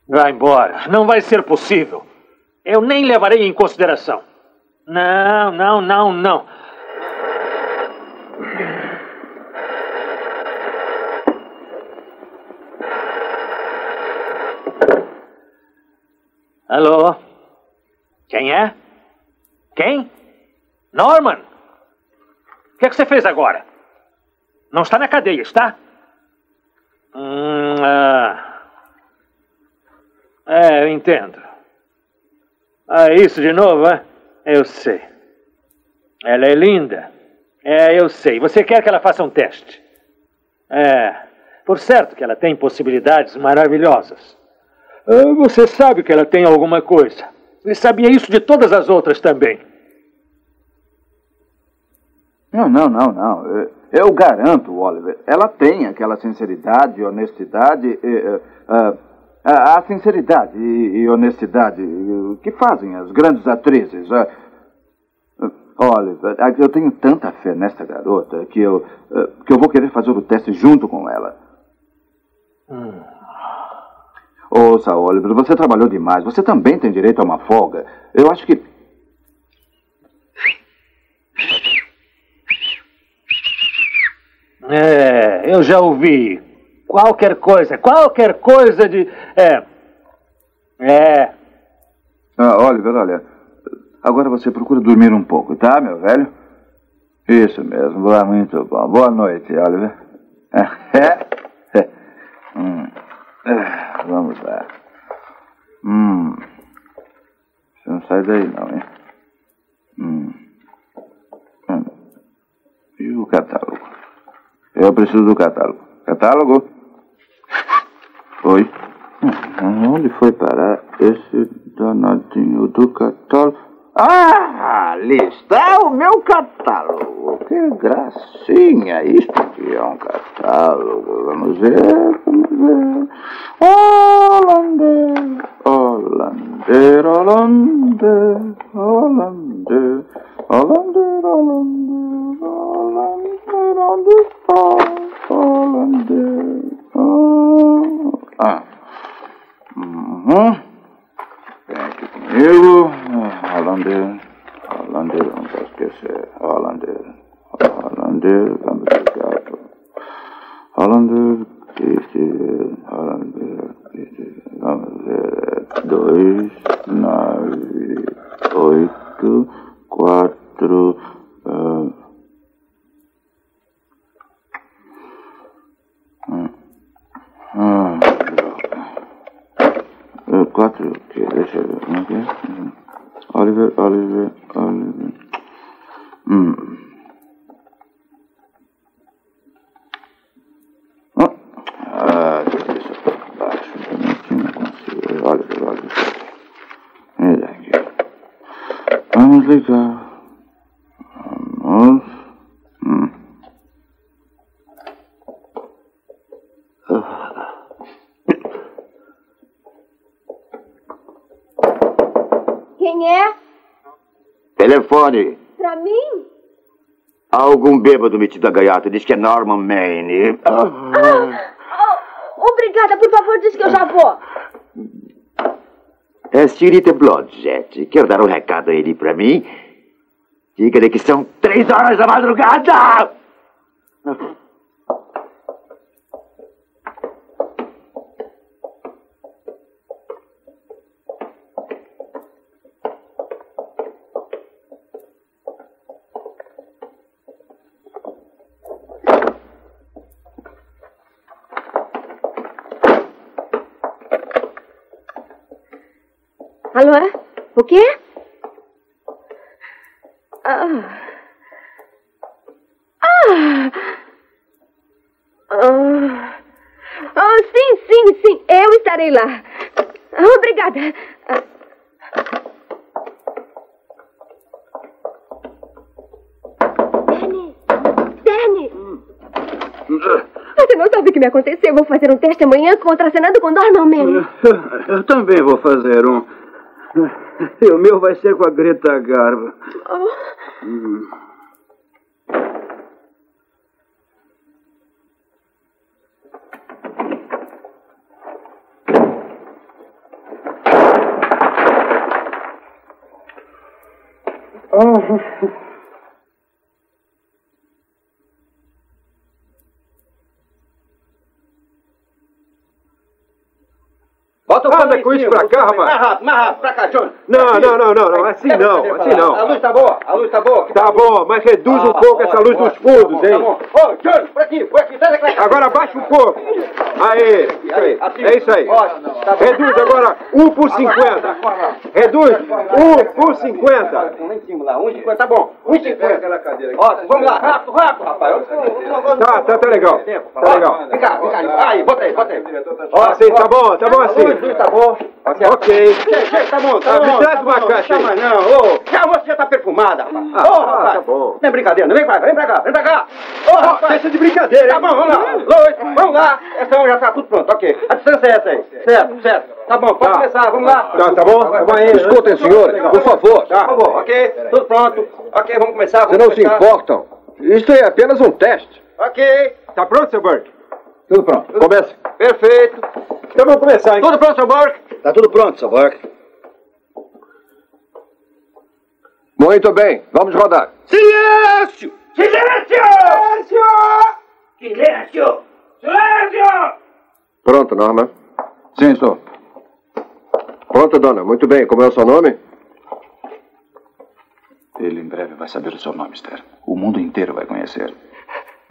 Vá embora. Não vai ser possível. Eu nem levarei em consideração. Não, não, não, não. Alô? Quem é? Quem? Norman? O que, é que você fez agora? Não está na cadeia, está? Hum, ah. É, eu entendo. Ah, isso de novo, é? Eu sei. Ela é linda. É, eu sei. Você quer que ela faça um teste? É. Por certo que ela tem possibilidades maravilhosas. Ah, Você sabe que ela tem alguma coisa. E sabia isso de todas as outras também. Não, não, não, não. Eu- Eu garanto, Oliver, ela tem aquela sinceridade e honestidade. eh, ah, a sinceridade e, honestidade que fazem as grandes atrizes. Oliver, eu tenho tanta fé nesta garota que eu, que eu vou querer fazer o teste junto com ela. Ouça, Oliver, você trabalhou demais. Você também tem direito a uma folga. Eu acho que. É, eu já ouvi. Qualquer coisa, qualquer coisa de. É. É. Ah, Oliver, olha. Agora você procura dormir um pouco, tá, meu velho? Isso mesmo. Muito bom. Boa noite, Oliver. É. é. Hum. É, Vamos lá. Hum. Você não sai daí, não, hein? Hum. E o catálogo? Eu preciso do catálogo. Catálogo? Oi? Hum, Onde foi parar esse danadinho do catálogo? Ah, ali está o meu catálogo. Que gracinha. Isto aqui é um catálogo. Vamos ver, vamos ver. Holandeiro, holandeiro, holandeiro, holandeiro, holandeiro, holandeiro, holandeiro, onde está? Holandeiro. Ah. Uhum. Vem aqui Holandeiro. Holandeiro, não posso esquecer. Holandeiro. Holandeiro, vamos pegar. Holandeiro, este. Holandeiro, este. Vamos ver. Dois, nove, oito, quatro. ah, hum. Ah, eh, quatro, o quê? Deixa eu ver. Como é que é? Hum. Oliver, Oliver, Oliver. Hum. Ah, Ah, deixa eu isso pra baixo. Também aqui não consigo. Oliver, Oliver. E daqui. Vamos ligar. Vamos. Hum. Ah. Quem é? Telefone. Pra mim? Algum bêbado metido a gaiato diz que é Norman Maine. Ah, Oh, obrigada, por favor, diz que eu já vou. É senhorita Blodgett. Quer dar um recado a ele pra mim? Diga-lhe que são três horas da madrugada! O quê? Ah. Ah. Ah. Ah, sim, sim, sim. Eu estarei lá. Obrigada. Danny! Danny! Você não sabe o que me aconteceu. Eu vou fazer um teste amanhã contracenando com Norman Mann. Eu também vou fazer um. E o meu vai ser com a Greta Garbo. Oh. Hum. Oh. Bota o panda com isso pra cá, rapaz. Não, não, não, não, não. Assim não, assim pra lá. não. A luz tá boa, a luz tá boa. Tá bom, mas reduz um Ah, pouco essa luz ótimo, dos fundos, tá hein? tá bom. Ô, Johnny, por aqui, por aqui. Sai daqui. Agora abaixa um pouco. Aí, aí. É isso aí. Reduz agora 1 por 50. Reduz 1 por 50. Lá em cima, lá. 1,50, tá bom. 1,50. Ótimo, vamos lá. Rápido, rápido, rapaz. Tá, tá, tá legal. Tá legal. Vem cá, vem cá. Aí, bota aí, bota aí. Assim, tá bom, tá bom assim. tá bom. Ok. Tá bom, tá bom. me traz uma caixa aí. não, ô. Já você já tá perfumada, rapaz. Ah, Ô, rapaz. tá bom. Não é brincadeira, não. Vem pra cá, vem pra cá, vem pra cá. Ô, rapaz. Deixa de brincadeira, Tá bom, vamos lá. Luz, vamos lá. Essa hora já tá tudo pronto, ok. A distância é essa aí. Certo, certo. Tá bom, pode Tá. começar, vamos lá. Tá, tá bom? Tá bom aí. Escutem, senhores, por favor. Tá, por favor, ok. Tudo pronto. Ok, vamos começar. Se Vamos não se começar. importam, isto é apenas um teste. Ok. Tá pronto, seu Burke? Tudo pronto. Comece. Perfeito. Então vamos começar, hein? Tudo pronto, seu Burke? Tá tudo pronto, seu Burke. Muito bem, vamos rodar. Silêncio! Silêncio! Silêncio! Silêncio! Pronto, Norma. Sim, estou. Pronto, dona. Muito bem. Como é o seu nome? Ele em breve vai saber o seu nome, Esther. O mundo inteiro vai conhecer.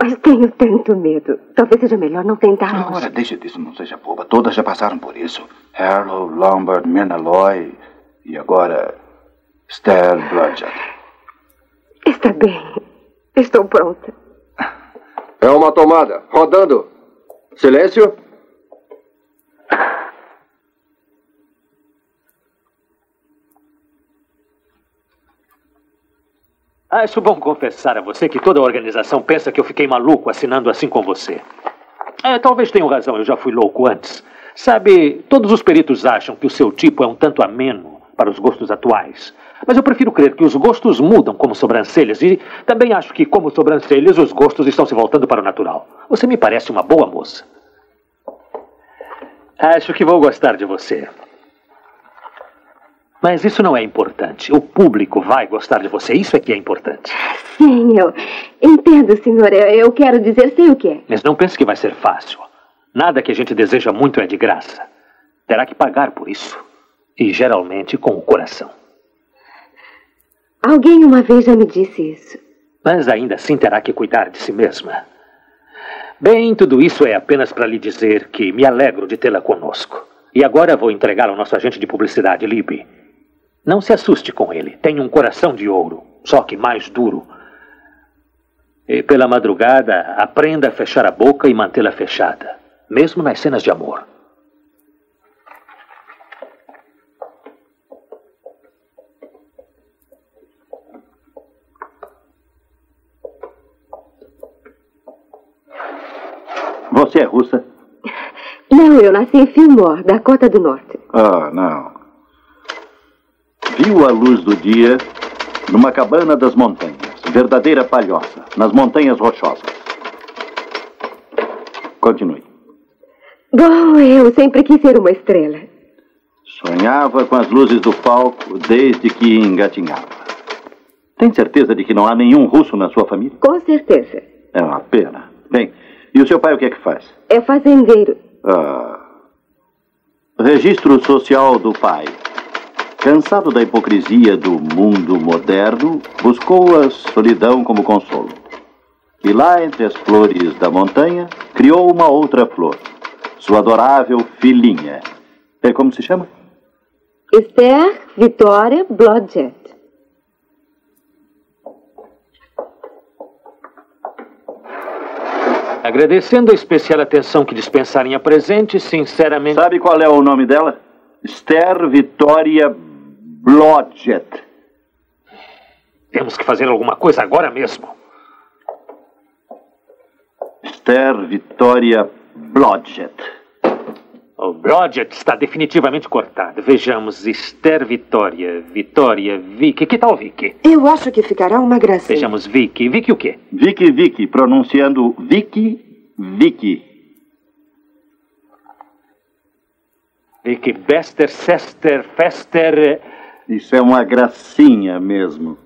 Mas tenho tanto medo. Talvez seja melhor não tentarmos. Agora, deixa disso, não seja boba. Todas já passaram por isso. Harlow, Lombard, Menaloy e agora Esther Bludgeon. Está bem. Estou pronta. É uma tomada. Rodando. Silêncio. Acho bom confessar a você que toda a organização pensa que eu fiquei maluco assinando assim com você. É, talvez tenham razão, eu já fui louco antes. Sabe, todos os peritos acham que o seu tipo é um tanto ameno para os gostos atuais. Mas eu prefiro crer que os gostos mudam como sobrancelhas e também acho que, como sobrancelhas, os gostos estão se voltando para o natural. Você me parece uma boa moça. Acho que vou gostar de você. Mas isso não é importante. O público vai gostar de você. Isso é que é importante. Sim, eu entendo, senhor. Eu, eu quero dizer, sei o que é. Mas não pense que vai ser fácil. Nada que a gente deseja muito é de graça. Terá que pagar por isso. E geralmente com o coração. Alguém uma vez já me disse isso. Mas ainda assim terá que cuidar de si mesma. Bem, tudo isso é apenas para lhe dizer que me alegro de tê-la conosco. E agora vou entregá-la ao nosso agente de publicidade, Libby. Não se assuste com ele. Tem um coração de ouro, só que mais duro. E pela madrugada, aprenda a fechar a boca e mantê-la fechada, mesmo nas cenas de amor. Você é russa? Não, eu nasci em Fillmore, Dakota do Norte. Ah, não. Viu a luz do dia numa cabana das montanhas, verdadeira palhoça, nas montanhas rochosas. Continue. Bom, eu sempre quis ser uma estrela. Sonhava com as luzes do palco desde que engatinhava. Tem certeza de que não há nenhum russo na sua família? Com certeza. É uma pena. Bem, e o seu pai o que é que faz? É fazendeiro. Ah, registro social do pai. Cansado da hipocrisia do mundo moderno, buscou a solidão como consolo. E lá entre as flores da montanha, criou uma outra flor. Sua adorável filhinha. É como se chama? Esther Vitória Blodgett. Agradecendo a especial atenção que dispensarem a presente, sinceramente. Sabe qual é o nome dela? Esther Vitória Blodgett. Temos que fazer alguma coisa agora mesmo. Esther Vitória Blodgett. O Blodgett está definitivamente cortado. Vejamos, Esther Vitória, Vitória, Vicky. Que tal Vicky? Eu acho que ficará uma gracinha. Vejamos, Vicky. Vicky o quê? Vicky Vicky, pronunciando Vicky Vicky. Vicky Bester, Sester, Fester. Isso é uma gracinha mesmo.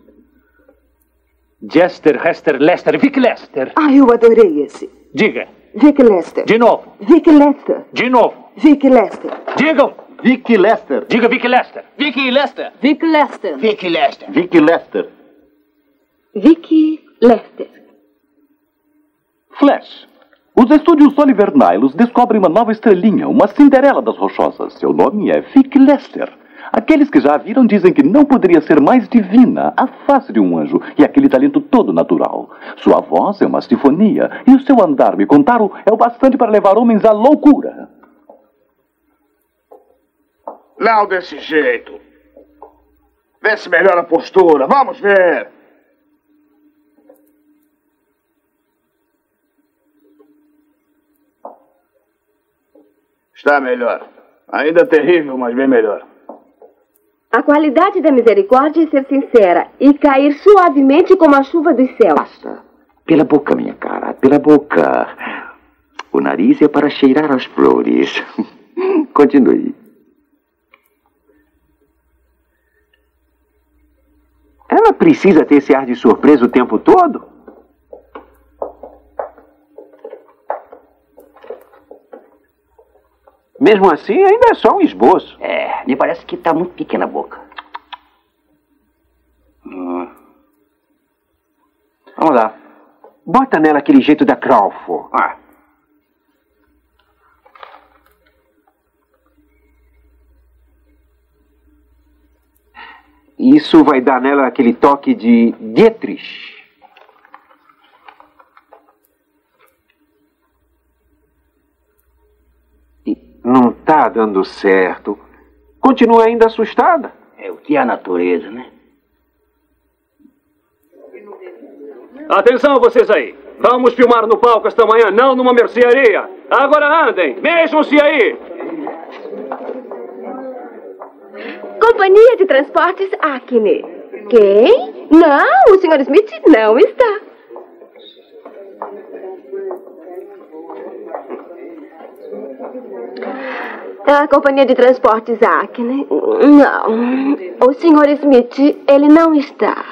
Jester, Hester, Lester, Vicky Lester. Ah, eu adorei esse. Diga. Vic Lester. De novo. Vic Lester. De novo. Vic Lester. Digam. Vicky Lester. Diga Vicky Lester. Vicky Lester. Vic Lester. Vicky Lester. Vicky Lester. Vicky Lester. Flash. Os estúdios Oliver Niles descobrem uma nova estrelinha, uma Cinderela das Rochosas. Seu nome é Vic Lester. Aqueles que já a viram dizem que não poderia ser mais divina, a face de um anjo e aquele talento todo natural. Sua voz é uma sinfonia e o seu andar, me contaram, é o bastante para levar homens à loucura. Não desse jeito. Vê se melhora a postura. Vamos ver. Está melhor. Ainda terrível, mas bem melhor. A qualidade da misericórdia é ser sincera e cair suavemente como a chuva dos céus. Basta. Pela boca, minha cara, pela boca. O nariz é para cheirar as flores. Continue. Ela precisa ter esse ar de surpresa o tempo todo? Mesmo assim, ainda é só um esboço. É, me parece que tá muito pequena a boca. Hum. Vamos lá. Bota nela aquele jeito da Crawford. Ah. Isso vai dar nela aquele toque de Dietrich. E Não tá dando certo. Continua ainda assustada. É o que é a natureza, né? Atenção, vocês aí. Vamos filmar no palco esta manhã, não numa mercearia. Agora andem, mexam-se aí. Companhia de Transportes Acne. Quem? Não, o Sr. Smith não está. A Companhia de Transportes Acne. Não. O Sr. Smith, ele não está.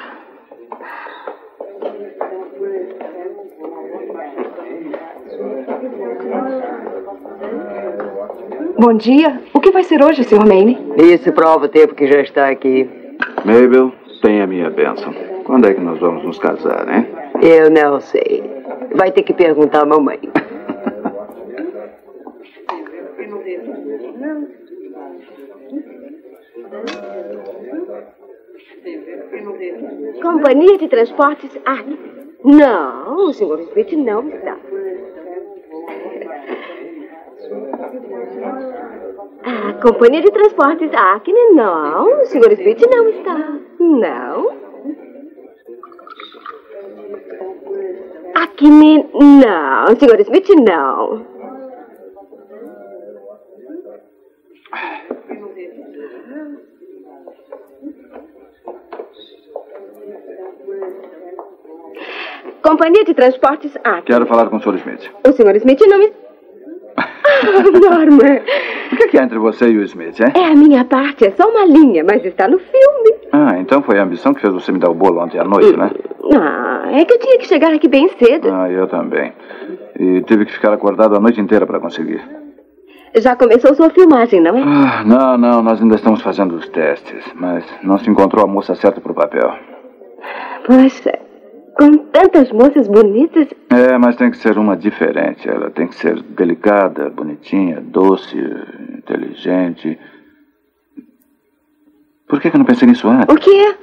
Bom dia. O que vai ser hoje, Sr. Maine? Isso prova o tempo que já está aqui. Mabel, tem a minha bênção. Quando é que nós vamos nos casar, hein? Eu não sei. Vai ter que perguntar à mamãe. Companhia de Transportes Acne. Não, Sr. Smith não está. A Companhia de Transportes Acne, não. O Sr. Smith não está. Não. Acne, não. O Sr. Smith, não. Companhia de Transportes Acne. Quero falar com o Sr. Smith. O Sr. Smith não me... Ah, Norma, O que é, que é entre você e o Smith, hein? é a minha parte, é só uma linha, mas está no filme. Ah, então foi a ambição que fez você me dar o bolo ontem à noite, né? Ah, é que eu tinha que chegar aqui bem cedo. Ah, eu também. E tive que ficar acordado a noite inteira para conseguir. Já começou sua filmagem, não é? Ah, não, não, nós ainda estamos fazendo os testes, mas não se encontrou a moça certa para o papel. Poxa, com tantas moças bonitas, É, mas tem que ser uma diferente. Ela tem que ser delicada, bonitinha, doce, inteligente. Por que, que eu não pensei nisso antes? o quê?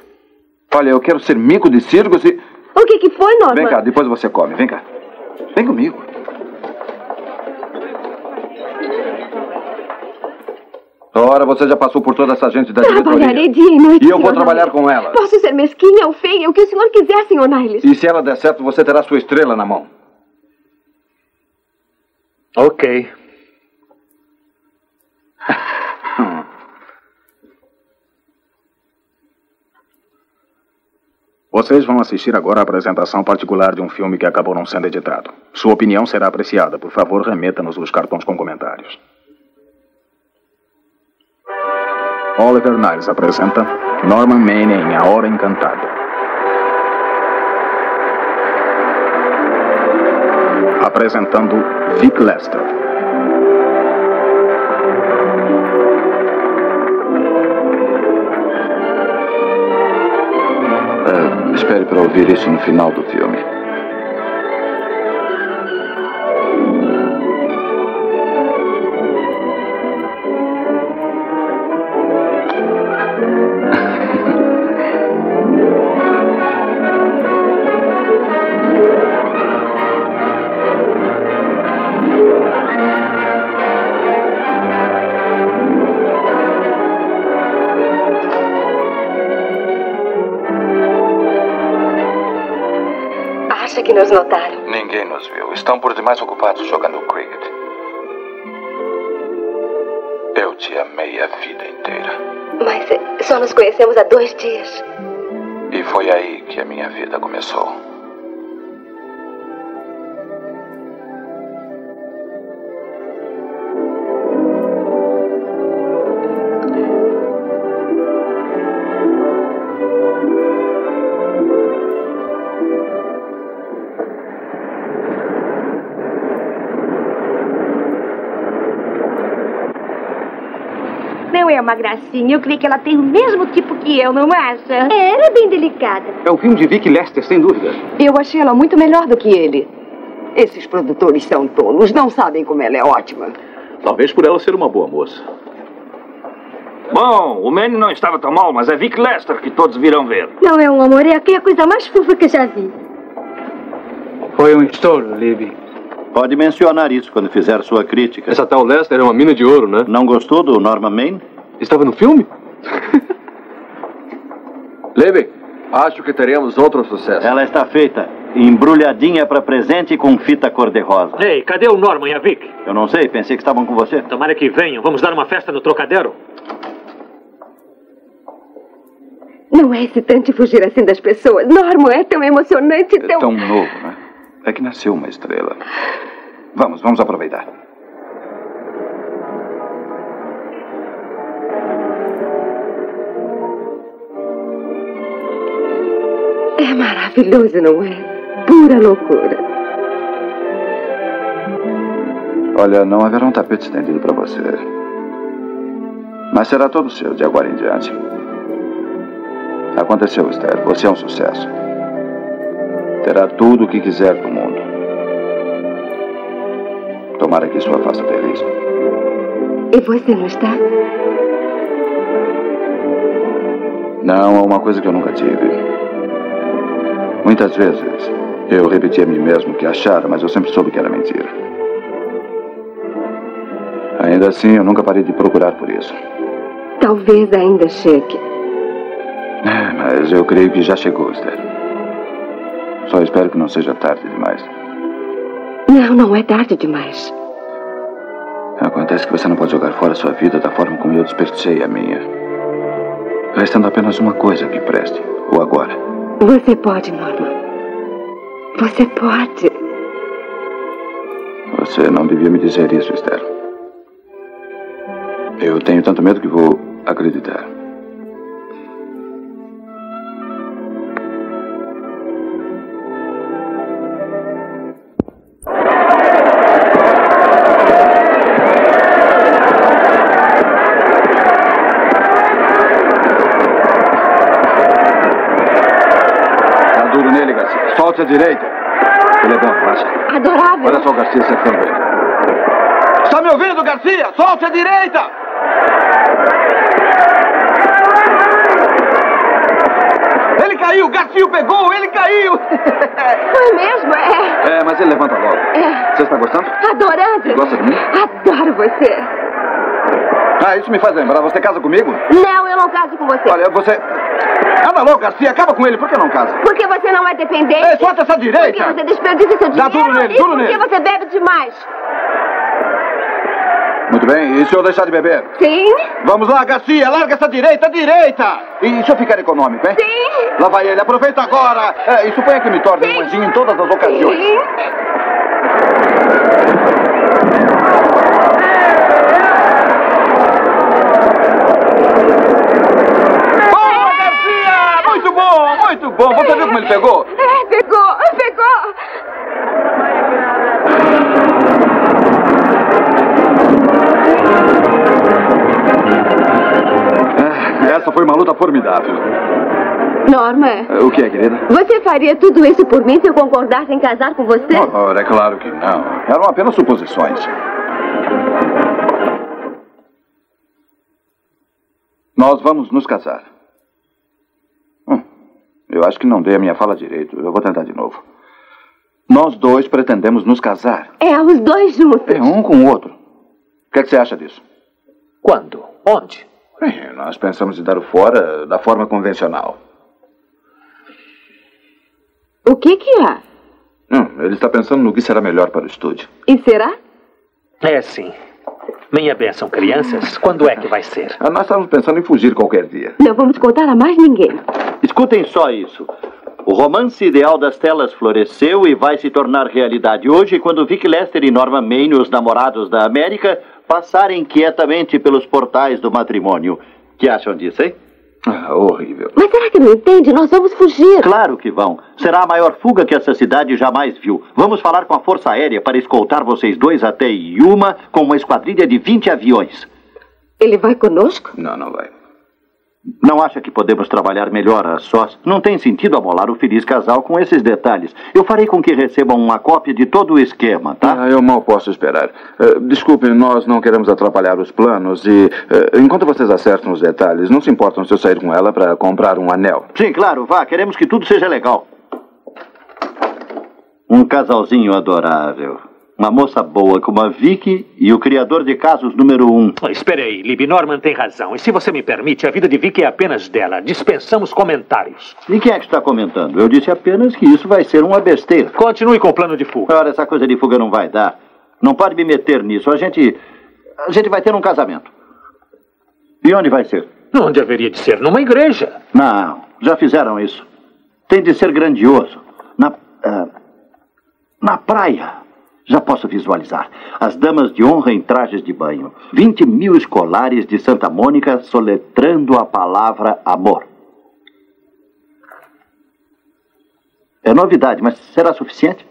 Olha, eu quero ser mico de circos e. O que que foi, Norma? Vem cá, depois você come, vem cá. Vem comigo. Ora, você já passou por toda essa gente da Trabalharei diretoria. dia e noite, E eu vou trabalhar Niles. com ela. Posso ser mesquinha ou feia, o que o senhor quiser, Sr. Niles. E se ela der certo, você terá sua estrela na mão. Ok. Vocês vão assistir agora a apresentação particular de um filme que acabou não sendo editado. Sua opinião será apreciada. Por favor, remeta-nos os cartões com comentários. Oliver Niles apresenta Norman Maine em A Hora Encantada. Apresentando Vic Lester. Uh, espere para ouvir isso no final do filme. Demais ocupados jogando cricket. Eu te amei a vida inteira. Mas eh, só nos conhecemos há dois dias. E foi aí que a minha vida começou. Uma gracinha. Eu creio que ela tem o mesmo tipo que eu, não acha? É, ela é bem delicada. É o filme de Vicky Lester, sem dúvida. Eu achei ela muito melhor do que ele. Esses produtores são tolos, não sabem como ela é ótima. Talvez por ela ser uma boa moça. Bom, o Manny não estava tão mal, mas é Vic Lester que todos virão ver. Não é um amor, é aqui a coisa mais fofa que eu já vi. Foi um estouro, Libby. Pode mencionar isso quando fizer sua crítica. Essa tal Lester é uma mina de ouro, né? Não gostou do Norman Maine? Estava no filme? Libby, acho que teremos outro sucesso. Ela está feita, embrulhadinha para presente com fita cor-de-rosa. Ei, cadê o Norman e a Vic? Eu não sei, pensei que estavam com você. Tomara que venham. Vamos dar uma festa no Trocadero? Não é excitante fugir assim das pessoas. Norman é tão emocionante, É tão... tão novo, né? É que nasceu uma estrela. Vamos, vamos aproveitar. Maravilhoso, não é? Pura loucura. Olha, não haverá um tapete estendido para você. Mas será todo seu de agora em diante. Aconteceu, Esther. Você é um sucesso. Terá tudo o que quiser do mundo. Tomara que isso a faça feliz. E você não está? Não, é uma coisa que eu nunca tive. Muitas vezes eu repeti a mim mesmo que achara, mas eu sempre soube que era mentira. Ainda assim, eu nunca parei de procurar por isso. Talvez ainda chegue. É, mas eu creio que já chegou, Esther. Só espero que não seja tarde demais. Não, não é tarde demais. Acontece que você não pode jogar fora sua vida da forma como eu desperdicei a minha. Restando apenas uma coisa que preste, o agora. Você pode, Norman. Você pode. Você não devia me dizer isso, Esther. Eu tenho tanto medo que vou acreditar. O Garcia ele. Está me ouvindo, Garcia? Solte a direita! Ele caiu, Garcia pegou, ele caiu! Foi mesmo, é. É, mas ele levanta logo. É. Você está gostando? Adorando. Gosta de mim? Adoro você. Ah, isso me faz lembrar. Você casa comigo? Não, eu não caso com você. Olha, você. Anda logo, Garcia. Acaba com ele. Por que não casa? Porque você não é dependente. Ei, solta essa direita. Porque você desperdiça seu Dá dinheiro. duro nele, duro porque nele. você bebe demais. Muito bem. E se eu deixar de beber? Sim. Vamos lá, Garcia. Larga essa direita, direita. E se eu ficar econômico, hein? Sim. Lá vai ele. Aproveita agora. É, e suponha que me torne um anjinho em todas as ocasiões. Sim. Boa, Garcia! Muito bom, muito bom. Você viu como ele pegou? É, pegou, pegou. É, essa foi uma luta formidável. Norma, O que é, querida? você faria tudo isso por mim se eu concordasse em casar com você? Ora, é claro que não. Eram apenas suposições. Nós vamos nos casar. Eu acho que não dei a minha fala direito. Eu vou tentar de novo. Nós dois pretendemos nos casar. É, os dois juntos. É um com o outro. O que, é que você acha disso? Quando? Onde? Bem, nós pensamos em dar o fora da forma convencional. O que que há? Hum, ele está pensando no que será melhor para o estúdio. E será? É sim. Minha bênção, crianças. Quando é que vai ser? Ah, Nós estávamos pensando em fugir qualquer dia. Não vamos contar a mais ninguém. Escutem só isso. O romance ideal das telas floresceu e vai se tornar realidade hoje quando Vic Lester e Norma Maine, os namorados da América, passarem quietamente pelos portais do matrimônio. Que acham disso, hein? Ah, horrível. Mas será que não entende? Nós vamos fugir. Claro que vão. Será a maior fuga que essa cidade jamais viu. Vamos falar com a Força Aérea para escoltar vocês dois até Yuma com uma esquadrilha de 20 aviões. Ele vai conosco? Não, não vai. Não acha que podemos trabalhar melhor a sós? Não tem sentido amolar o feliz casal com esses detalhes. Eu farei com que recebam uma cópia de todo o esquema, tá? Ah, eu mal posso esperar. Eh, desculpem, nós não queremos atrapalhar os planos e, eh, enquanto vocês acertam os detalhes, não se importam se eu sair com ela para comprar um anel. Sim, claro, vá. Queremos que tudo seja legal. Um casalzinho adorável. Uma moça boa como a Vicky e o criador de casos número um. Oh, espere aí, Libby Norman tem razão. E se você me permite, a vida de Vicky é apenas dela. Dispensamos comentários. E quem é que está comentando? Eu disse apenas que isso vai ser uma besteira. Continue com o plano de fuga. Ora, essa coisa de fuga não vai dar. Não pode me meter nisso. A gente. A gente vai ter um casamento. E onde vai ser? Onde haveria de ser? Numa igreja. Não, já fizeram isso. Tem de ser grandioso. Na. ah, na praia. Já posso visualizar. As damas de honra em trajes de banho. 20 mil escolares de Santa Mônica soletrando a palavra amor. É novidade, mas será suficiente?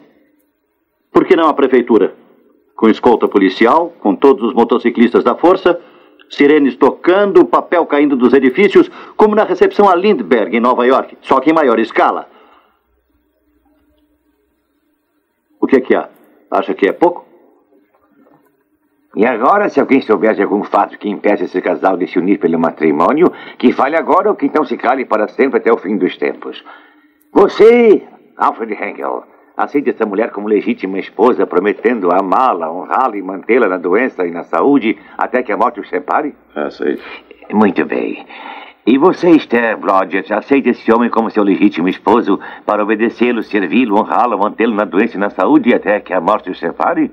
Por que não a prefeitura? Com escolta policial, com todos os motociclistas da força, sirenes tocando, papel caindo dos edifícios, como na recepção a Lindbergh, em Nova York, só que em maior escala. O que é que há? Acha que é pouco? E agora, se alguém souber de algum fato que impeça esse casal de se unir pelo matrimônio, que fale agora ou que então se cale para sempre até o fim dos tempos. Você, Alfred Henkel, aceita essa mulher como legítima esposa, prometendo amá-la, honrá-la e mantê-la na doença e na saúde até que a morte os separe? Aceito. Muito bem. E você, Esther Rogers, aceita esse homem como seu legítimo esposo para obedecê-lo, servi-lo, honrá-lo, mantê-lo na doença e na saúde até que a morte os separe?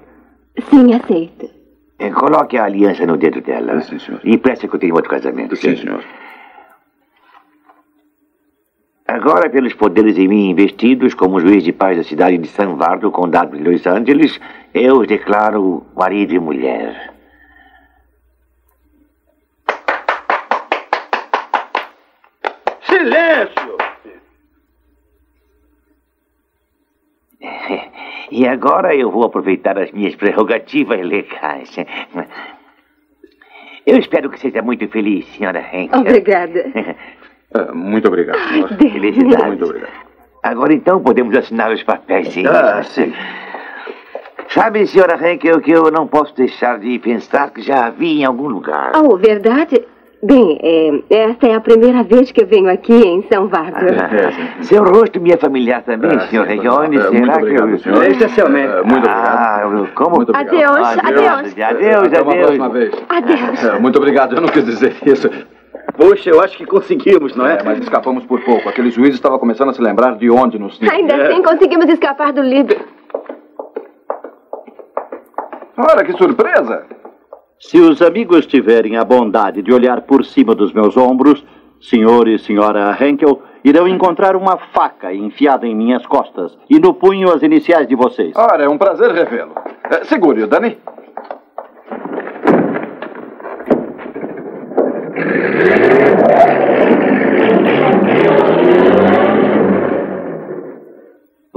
Sim, aceito. Eh, Coloque a aliança no dedo dela. Sim, senhor. E preste que eu tenho outro casamento. Sim, senhor. Agora, pelos poderes em mim investidos como juiz de paz da cidade de San Vardo, condado de Los Angeles, eu os declaro marido e mulher. E agora eu vou aproveitar as minhas prerrogativas legais. Eu espero que seja muito feliz, senhora Henkel. Obrigada. Ah, muito obrigado, senhor. Felicidades. Muito obrigado. Agora então podemos assinar os papéis, sim. Ah, sim. Sabe, senhora Henkel, que eu não posso deixar de pensar que já a vi em algum lugar. Oh, verdade? Bem, é, esta é a primeira vez que eu venho aqui em São Vardo. Ah, Seu rosto me é familiar também, Ah, senhor. Onde ah, será muito que obrigado, eu... senhor. Especialmente. Ah, muito Ah, obrigado. como? Muito obrigado. Adeus, adeus. Adeus, Até uma adeus. próxima vez. Adeus. É, muito obrigado, eu não quis dizer isso. Puxa, eu acho que conseguimos, não é? É, mas escapamos por pouco. Aquele juiz estava começando a se lembrar de onde nos tinha. Ainda assim conseguimos escapar do Líbio. Olha que surpresa! Se os amigos tiverem a bondade de olhar por cima dos meus ombros, senhor e senhora Henkel irão encontrar uma faca enfiada em minhas costas e no punho as iniciais de vocês. Ora, é um prazer revê-lo. É, Segure-o, Dani.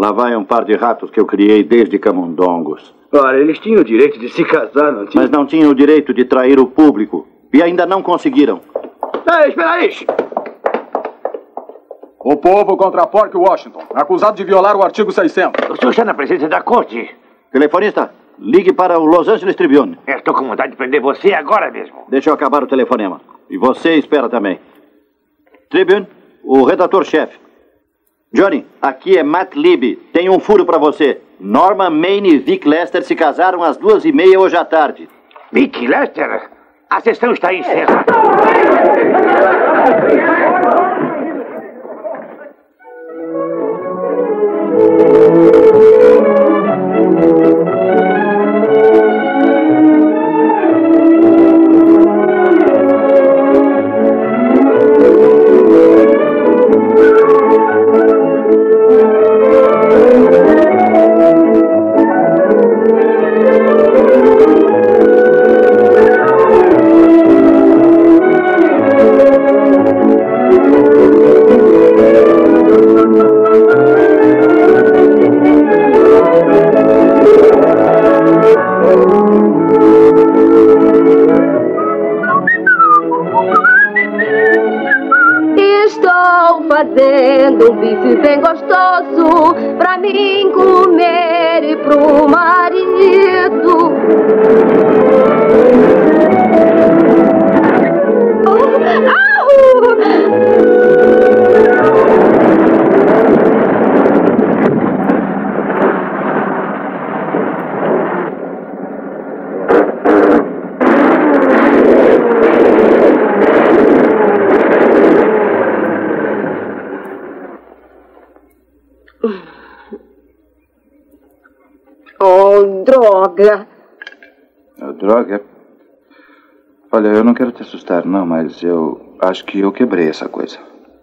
Lá vai um par de ratos que eu criei desde camundongos. Ora, eles tinham o direito de se casar, não tinham? Mas não tinham o direito de trair o público. E ainda não conseguiram. Ei, espera aí! O povo contra Pork Washington, acusado de violar o artigo 600. O senhor está na presença da corte. Telefonista, ligue para o Los Angeles Tribune. Eu estou com vontade de prender você agora mesmo. Deixa eu acabar o telefonema. E você espera também. Tribune, o redator-chefe. Johnny, aqui é Matt Libby. Tem um furo para você. Norma Maine e Vic Lester se casaram às duas e meia hoje à tarde. Vic Lester? A sessão está encerrada. Oh, droga. Ah, Droga. Olha, eu não quero te assustar, não, mas eu acho que eu quebrei essa coisa.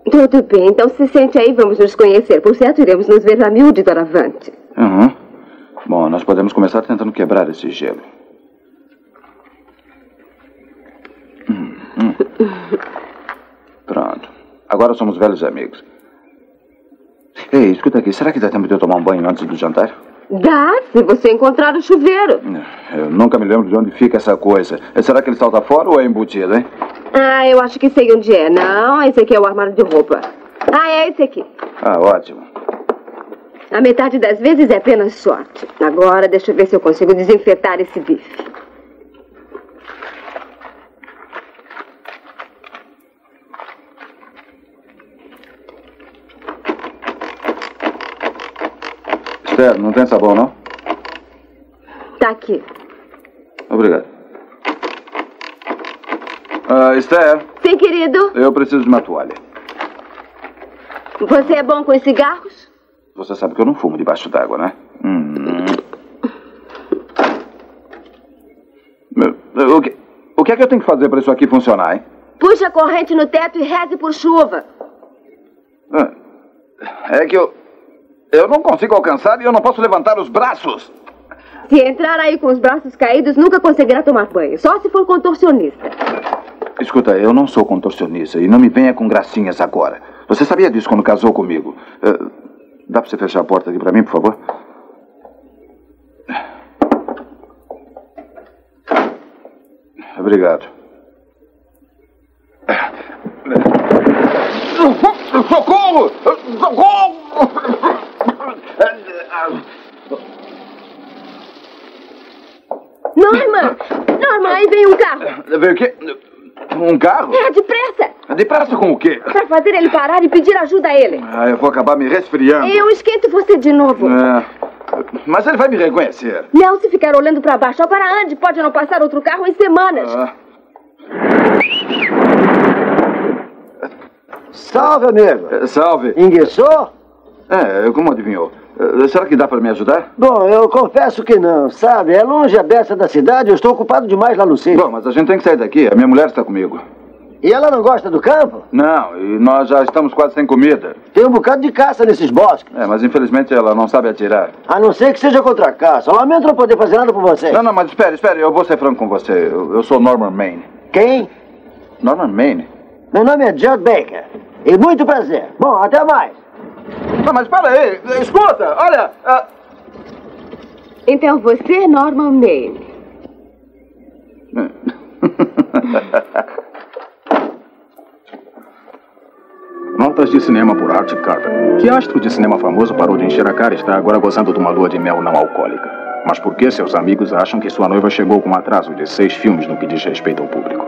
Tudo bem, então se sente aí, vamos nos conhecer. Por certo, iremos nos ver na miúde doravante. Uhum. Bom, nós podemos começar tentando quebrar esse gelo. Hum, hum. Pronto. Agora somos velhos amigos. Ei, escuta aqui, será que dá tempo de eu tomar um banho antes do jantar? Dá, se você encontrar o chuveiro. Eu nunca me lembro de onde fica essa coisa. Será que ele salta fora ou é embutido, hein? Ah, eu acho que sei onde é. Não, esse aqui é o armário de roupa. Ah, é esse aqui. Ah, ótimo. A metade das vezes é apenas sorte. Agora, deixa eu ver se eu consigo desinfetar esse bife. Esther, não tem sabão, não? Tá aqui. Obrigado. Ah, Esther, Sim, querido. eu preciso de uma toalha. Você é bom com os cigarros? Você sabe que eu não fumo debaixo d'água, né? Hum. O que, o que é que eu tenho que fazer para isso aqui funcionar, hein? Puxa a corrente no teto e reze por chuva. Ah, É que eu. Eu não consigo alcançar e eu não posso levantar os braços. Se entrar aí com os braços caídos, nunca conseguirá tomar banho. Só se for contorcionista. Escuta, eu não sou contorcionista e não me venha com gracinhas agora. Você sabia disso quando casou comigo? Eh, dá pra você fechar a porta aqui pra mim, por favor? Obrigado. Socorro! Socorro! Norma! Norma, aí vem um carro. Veio o quê? Um carro? É, depressa! Depressa com o quê? Pra fazer ele parar e pedir ajuda a ele. Ah, eu vou acabar me resfriando. Eu esquento você de novo. É. Mas ele vai me reconhecer. Não se ficar olhando pra baixo. Agora ande, pode não passar outro carro em semanas. Ah. Salve, amigo. Salve. Enguiçou? É, como adivinhou? Eh, Será que dá para me ajudar? Bom, eu confesso que não, sabe? É longe a beça da cidade, eu estou ocupado demais lá no sítio. Bom, mas a gente tem que sair daqui. A minha mulher está comigo. E ela não gosta do campo? Não, e nós já estamos quase sem comida. Tem um bocado de caça nesses bosques. É, mas infelizmente ela não sabe atirar. A não ser que seja contra a caça. Lamento não poder fazer nada por você. Não, não, mas espere, espere, eu vou ser franco com você. Eu, eu sou Norman Maine. Quem? Norman Maine? Meu nome é Judd Baker. E muito prazer. Bom, até mais. Não, mas espera aí, escuta, olha. ah, Então você é Norman Maine. Notas de cinema por Art Carter. Que astro de cinema famoso parou de encher a cara e está agora gozando de uma lua de mel não alcoólica? Mas por que seus amigos acham que sua noiva chegou com um atraso de seis filmes no que diz respeito ao público?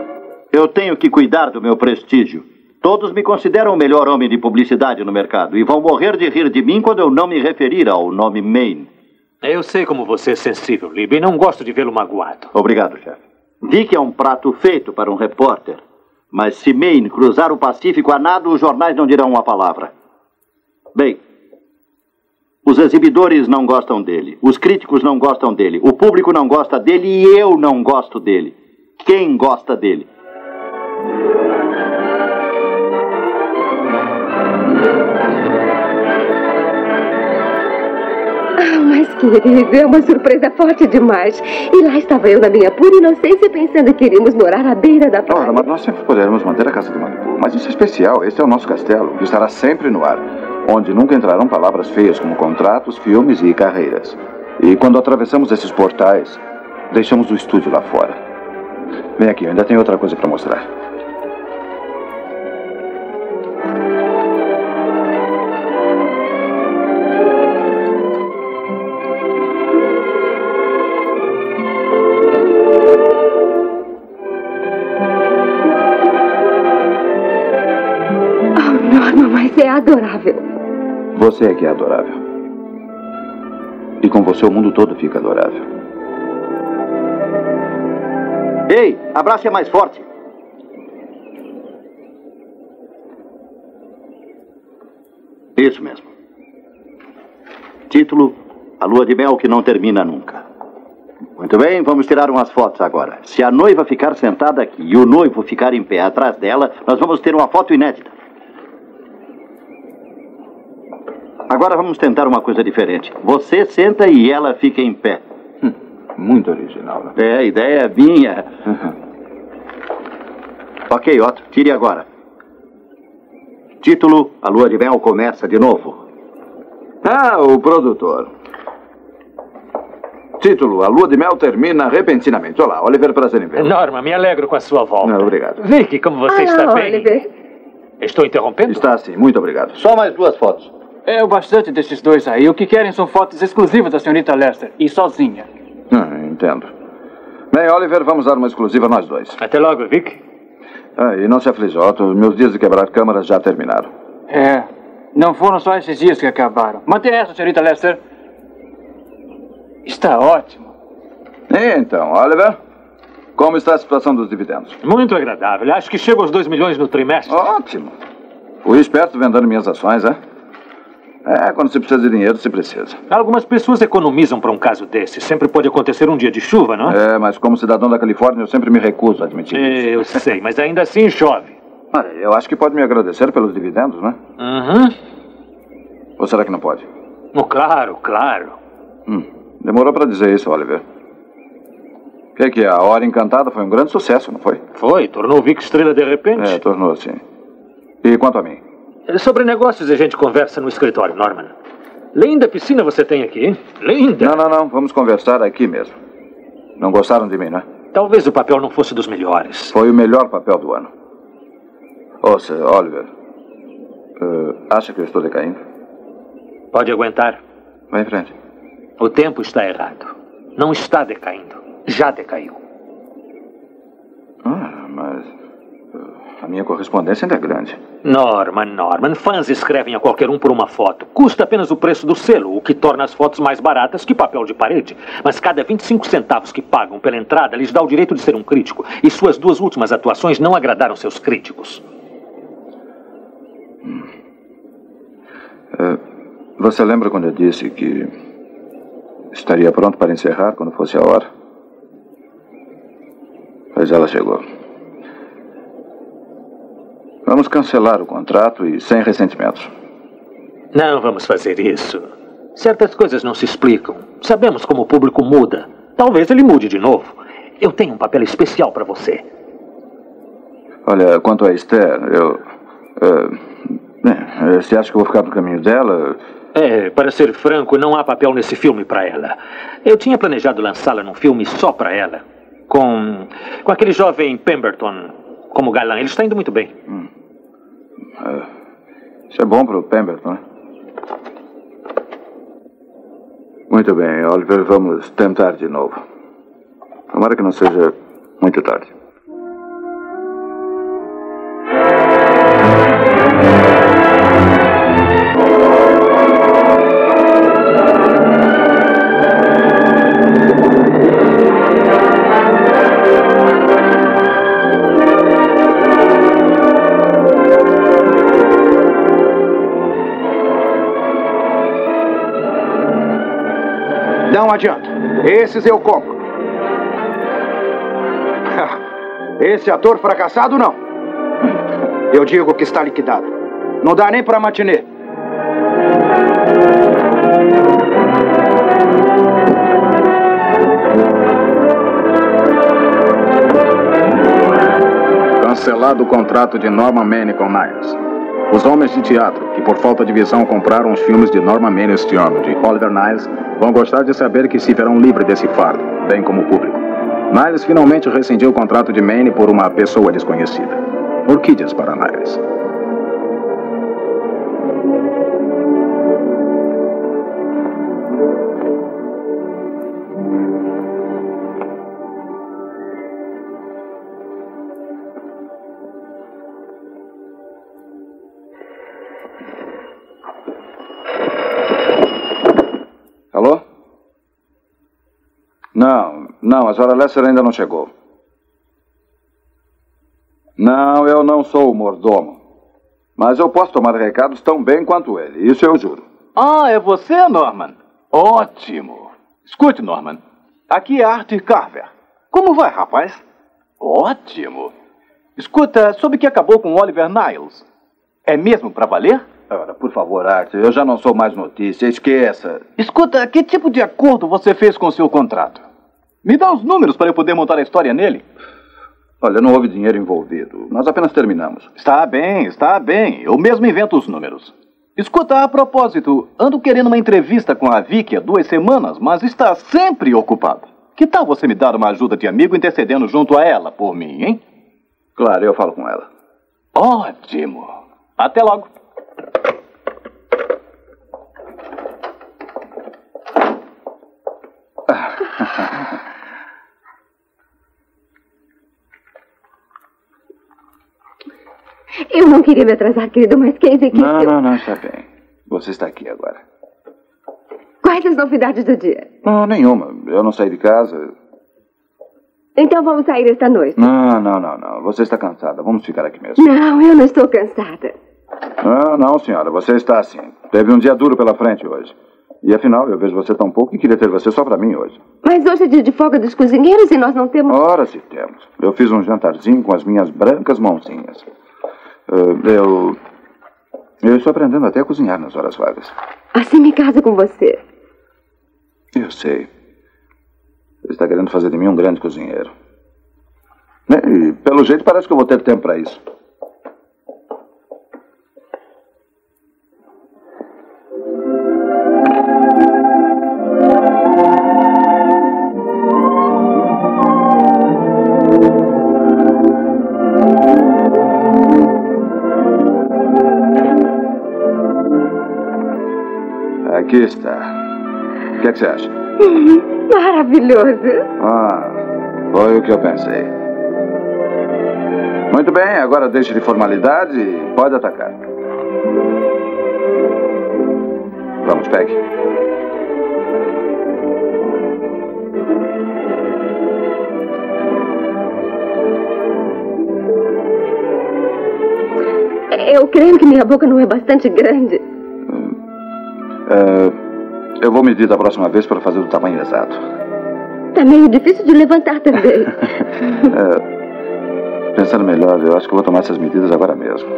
Eu tenho que cuidar do meu prestígio. Todos me consideram o melhor homem de publicidade no mercado e vão morrer de rir de mim quando eu não me referir ao nome Maine. Eu sei como você é sensível, Libby, e não gosto de vê-lo magoado. Obrigado, chefe. Vi que é um prato feito para um repórter. Mas se Maine cruzar o Pacífico a nado, os jornais não dirão uma palavra. Bem, os exibidores não gostam dele, os críticos não gostam dele, o público não gosta dele e eu não gosto dele. Quem gosta dele? Ah, mas querido, é uma surpresa forte demais. E lá estava eu na minha pura inocência pensando que iríamos morar à beira da praia. Ora, mas nós sempre poderemos manter a casa de Malibu. Mas isso é especial. Este é o nosso castelo, que estará sempre no ar. Onde nunca entrarão palavras feias como contratos, filmes e carreiras. E quando atravessamos esses portais, deixamos o estúdio lá fora. Vem aqui, eu ainda tenho outra coisa para mostrar. Adorável. Você é que é adorável. E com você o mundo todo fica adorável. Ei, abrace mais forte. Isso mesmo. Título: A lua de mel que não termina nunca. Muito bem, vamos tirar umas fotos agora. Se a noiva ficar sentada aqui e o noivo ficar em pé atrás dela, nós vamos ter uma foto inédita. Agora vamos tentar uma coisa diferente. Você senta e ela fica em pé. Muito original, né? É, a ideia é minha. ok, Otto, tire agora. Título: A lua de mel começa de novo. Ah, o produtor. Título: A lua de mel termina repentinamente. Olá, Oliver, prazer em ver. Norma, me alegro com a sua volta. Não, obrigado. Vicky, como você Ah, está bem? Oliver. Estou interrompendo? Está sim, muito obrigado. Só mais duas fotos. É o bastante desses dois aí. O que querem são fotos exclusivas da senhorita Lester. E sozinha. Ah, entendo. Bem, Oliver, vamos dar uma exclusiva nós dois. Até logo, Vic. Ah, e não se aflige, Otto. Meus dias de quebrar câmaras já terminaram. É. Não foram só esses dias que acabaram. Mantenha essa, senhorita Lester. Está ótimo. E então, Oliver? Como está a situação dos dividendos? Muito agradável. Acho que chega aos 2 milhões no trimestre. Ótimo. Fui esperto vendendo minhas ações, é? É, quando se precisa de dinheiro, se precisa. Algumas pessoas economizam para um caso desse. Sempre pode acontecer um dia de chuva, não é? É, mas como cidadão da Califórnia, eu sempre me recuso a admitir isso. Eu sei, mas ainda assim chove. Olha, eu acho que pode me agradecer pelos dividendos, né? Uhum. Ou será que não pode? Oh, claro, claro. Hum, demorou para dizer isso, Oliver. O que é que é? A Hora Encantada foi um grande sucesso, não foi? Foi, tornou o Vic estrela de repente. É, tornou sim. E quanto a mim? Sobre negócios a gente conversa no escritório, Norman. Linda piscina você tem aqui, hein? Linda. Não, não, não. Vamos conversar aqui mesmo. Não gostaram de mim, né? Talvez o papel não fosse dos melhores. Foi o melhor papel do ano. Ouça, Oliver. eh, acha que eu estou decaindo? Pode aguentar. Vai em frente. O tempo está errado. Não está decaindo. Já decaiu. Ah, mas. eh, a minha correspondência ainda é grande. Norman, Norman, fãs escrevem a qualquer um por uma foto. Custa apenas o preço do selo, o que torna as fotos mais baratas que papel de parede. Mas cada 25 centavos que pagam pela entrada lhes dá o direito de ser um crítico. E suas duas últimas atuações não agradaram seus críticos. Eh, você lembra quando eu disse que estaria pronto para encerrar quando fosse a hora? Pois ela chegou. Vamos cancelar o contrato e sem ressentimentos. Não vamos fazer isso. Certas coisas não se explicam. Sabemos como o público muda. Talvez ele mude de novo. Eu tenho um papel especial para você. Olha, quanto a Esther, eu. eh, você acha que eu vou ficar no caminho dela? É, para ser franco, não há papel nesse filme para ela. Eu tinha planejado lançá-la num filme só para ela. Com. com aquele jovem Pemberton como galã. Ele está indo muito bem. Eh, Isso é bom pro Pemberton, né? Muito bem, Oliver, vamos tentar de novo. Tomara que não seja muito tarde. Não adianta. Esses eu compro. Esse ator fracassado, não. Eu digo que está liquidado. Não dá nem para matinê. Cancelado o contrato de Norman Manning com Niles. Os homens de teatro, que por falta de visão compraram os filmes de Norman Manning este ano, de Oliver Niles, vão gostar de saber que se verão livres desse fardo, bem como o público. Niles finalmente rescindiu o contrato de Manning por uma pessoa desconhecida. Orquídeas para Niles. Não, a senhora Lester ainda não chegou. Não, eu não sou o mordomo. Mas eu posso tomar recados tão bem quanto ele, isso eu juro. Ah, é você, Norman? Ótimo. Escute, Norman. Aqui é Art Carver. Como vai, rapaz? Ótimo. Escuta, soube que acabou com Oliver Niles. É mesmo pra valer? Ora, por favor, Art, eu já não sou mais notícia, esqueça. Escuta, que tipo de acordo você fez com seu contrato? Me dá os números para eu poder montar a história nele. Olha, não houve dinheiro envolvido. Nós apenas terminamos. Está bem, está bem. Eu mesmo invento os números. Escuta, a propósito, ando querendo uma entrevista com a Vicky há duas semanas, mas está sempre ocupada. Que tal você me dar uma ajuda de amigo intercedendo junto a ela por mim, hein? Claro, eu falo com ela. Ótimo. Até logo. Eu não queria me atrasar, querido, mas quem dizer que Não, eu... não, não, está bem. Você está aqui agora. Quais as novidades do dia? Não, nenhuma. Eu não saí de casa. Então vamos sair esta noite. Não, não, não, não. Você está cansada. Vamos ficar aqui mesmo. Não, eu não estou cansada. Não, não, senhora. Você está assim. Teve um dia duro pela frente hoje. E afinal, eu vejo você tão pouco que queria ter você só para mim hoje. Mas hoje é dia de folga dos cozinheiros e nós não temos... Ora, se temos. Eu fiz um jantarzinho com as minhas brancas mãozinhas. Ah, eu. Eu estou aprendendo até a cozinhar nas horas vagas. Assim me caso com você. Eu sei. Você está querendo fazer de mim um grande cozinheiro. Né? E, pelo jeito, parece que eu vou ter tempo para isso. Aqui está. O que, é que você acha? Uhum, Maravilhoso. Ah, foi o que eu pensei. Muito bem, agora deixe de formalidade e pode atacar. Vamos, pegue. Eu creio que minha boca não é bastante grande. Ah, eu vou medir da próxima vez para fazer o tamanho exato. Tá meio difícil de levantar também. Ah, pensando melhor, eu acho que vou tomar essas medidas agora mesmo.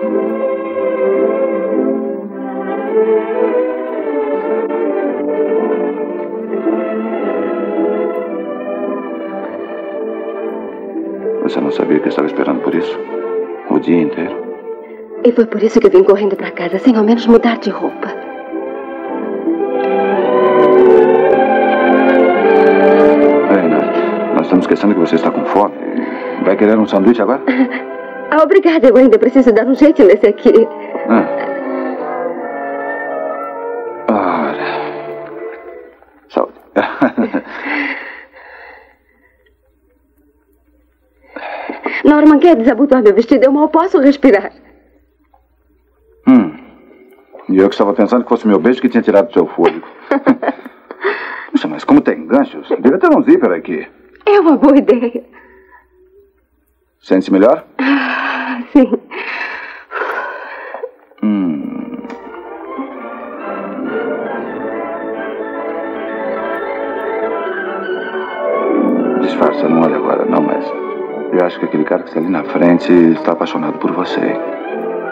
Você não sabia que eu estava esperando por isso? O dia inteiro? E foi por isso que eu vim correndo pra casa, sem ao menos mudar de roupa. pensando que você está com fome. Vai querer um sanduíche agora? Ah, obrigada. Eu ainda preciso dar um jeito nesse aqui. Ah. Ora. Saúde. Norman quer desabotoar meu vestido. Eu mal posso respirar. Hum. E eu que estava pensando que fosse meu beijo que tinha tirado do seu fôlego. Puxa, mas como tem ganchos? Deve ter um zíper aqui. É uma boa ideia. Sente-se melhor? Ah, sim. Hum. Disfarça, não olha agora, não, mas. Eu acho que aquele cara que está ali na frente está apaixonado por você.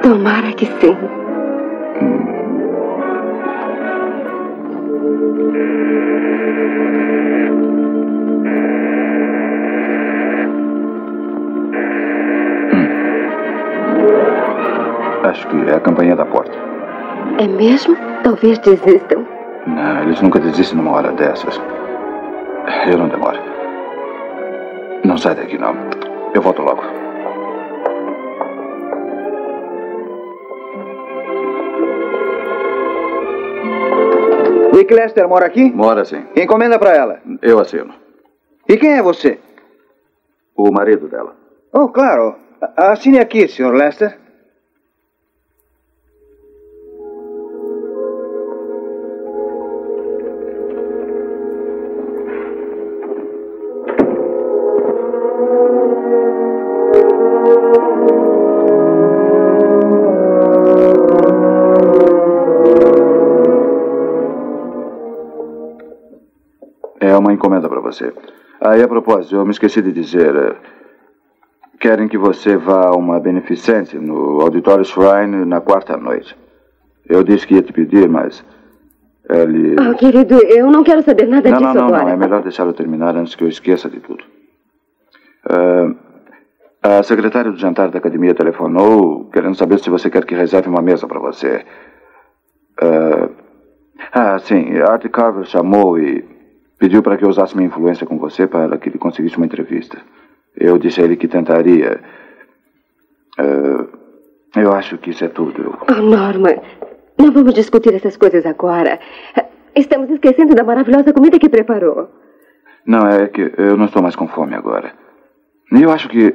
Tomara que sim. Acho que é a campainha da porta. É mesmo? Talvez desistam. Não, eles nunca desistem numa hora dessas. Eu não demoro. Não sai daqui, não. Eu volto logo. Rick Lester mora aqui? Mora sim. Encomenda pra ela. Eu assino. E quem é você? O marido dela. Oh, claro. Assine aqui, Sr. Lester. Você. Aí, a propósito, eu me esqueci de dizer. eh, Querem que você vá a uma beneficente no Auditório Shrine na quarta noite. Eu disse que ia te pedir, mas. Ele. Oh, querido, eu não quero saber nada não, disso não, não, agora. não. É melhor deixar eu terminar antes que eu esqueça de tudo. Ah, a secretária do jantar da academia telefonou querendo saber se você quer que reserve uma mesa para você. Ah, ah, sim. Art Carver chamou e pediu para que eu usasse minha influência com você para que ele conseguisse uma entrevista. Eu disse a ele que tentaria. Ah, eu acho que isso é tudo. Oh, Norman, não vamos discutir essas coisas agora. Estamos esquecendo da maravilhosa comida que preparou. Não, é que eu não estou mais com fome agora. E eu acho que.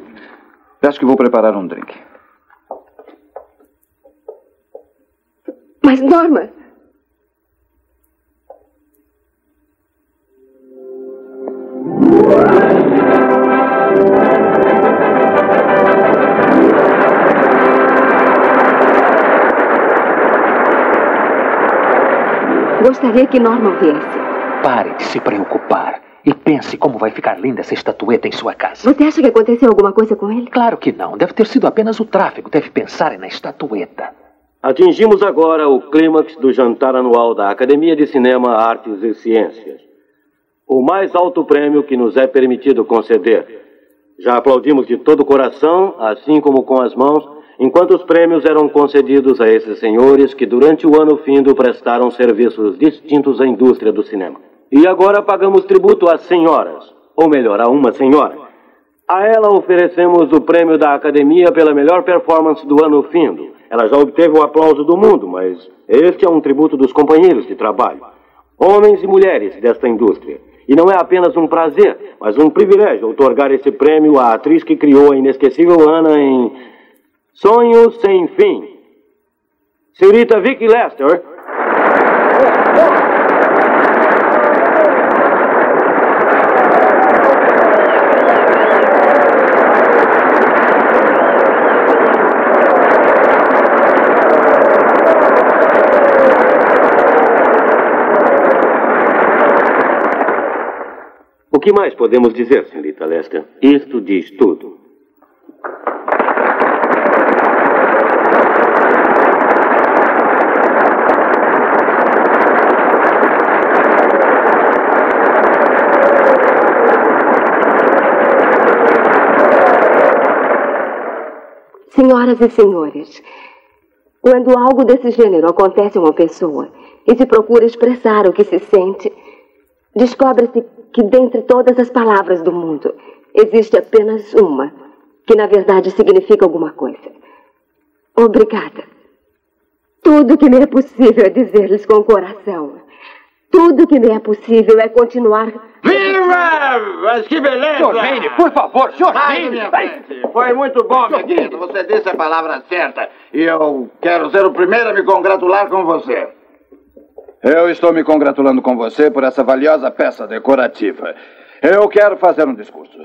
Eu acho que vou preparar um drink. Mas, Norman, gostaria que Norman viesse. Pare de se preocupar e pense como vai ficar linda essa estatueta em sua casa. Você acha que aconteceu alguma coisa com ele? Claro que não. Deve ter sido apenas o tráfego. Deve pensar na estatueta. Atingimos agora o clímax do jantar anual da Academia de Cinema, Artes e Ciências. O mais alto prêmio que nos é permitido conceder. Já aplaudimos de todo o coração, assim como com as mãos, enquanto os prêmios eram concedidos a esses senhores que durante o ano findo prestaram serviços distintos à indústria do cinema. E agora pagamos tributo às senhoras, ou melhor, a uma senhora. A ela oferecemos o prêmio da Academia pela melhor performance do ano findo. Ela já obteve o aplauso do mundo, mas este é um tributo dos companheiros de trabalho. Homens e mulheres desta indústria. E não é apenas um prazer, mas um privilégio outorgar esse prêmio à atriz que criou a inesquecível Ana em Sonhos Sem Fim. Senhorita Vicky Lester. O que mais podemos dizer, senhorita Lester? Isto diz tudo. Senhoras e senhores, quando algo desse gênero acontece a uma pessoa e se procura expressar o que se sente, descobre-se que dentre todas as palavras do mundo existe apenas uma que na verdade significa alguma coisa. Obrigada. Tudo que me é possível é dizer-lhes com o coração. Tudo que me é possível é continuar. Viva Mas que beleza! Senhor por favor, senhor. Foi muito bom, meu querido. Você disse a palavra certa. E eu quero ser o primeiro a me congratular com você. Eu estou me congratulando com você por essa valiosa peça decorativa. Eu quero fazer um discurso.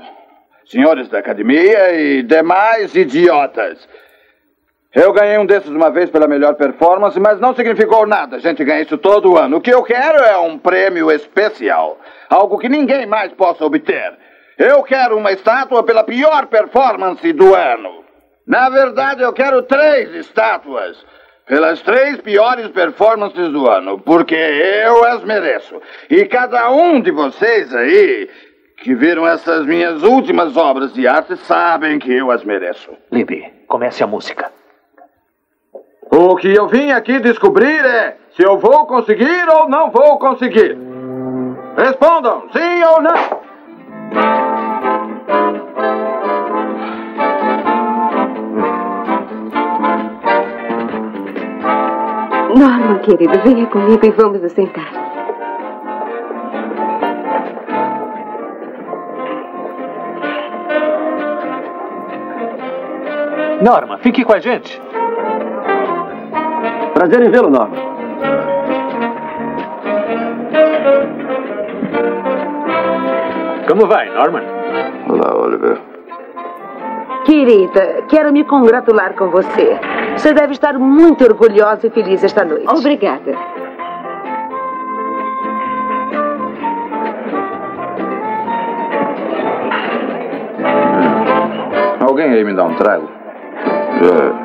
Senhores da academia e demais idiotas. Eu ganhei um desses uma vez pela melhor performance, mas não significou nada. A gente ganha isso todo ano. O que eu quero é um prêmio especial. Algo que ninguém mais possa obter. Eu quero uma estátua pela pior performance do ano. Na verdade, eu quero três estátuas. Pelas três piores performances do ano, porque eu as mereço. E cada um de vocês aí que viram essas minhas últimas obras de arte sabem que eu as mereço. Libby, comece a música. O que eu vim aqui descobrir é se eu vou conseguir ou não vou conseguir. Respondam, sim ou não. Norman, querido, venha comigo e vamos nos sentar. Norma, fique com a gente. Prazer em vê-lo, Norman. Como vai, Norman? Olá, Oliver. Querida, quero me congratular com você. Você deve estar muito orgulhosa e feliz esta noite. Obrigada. Alguém aí me dá um trago? É.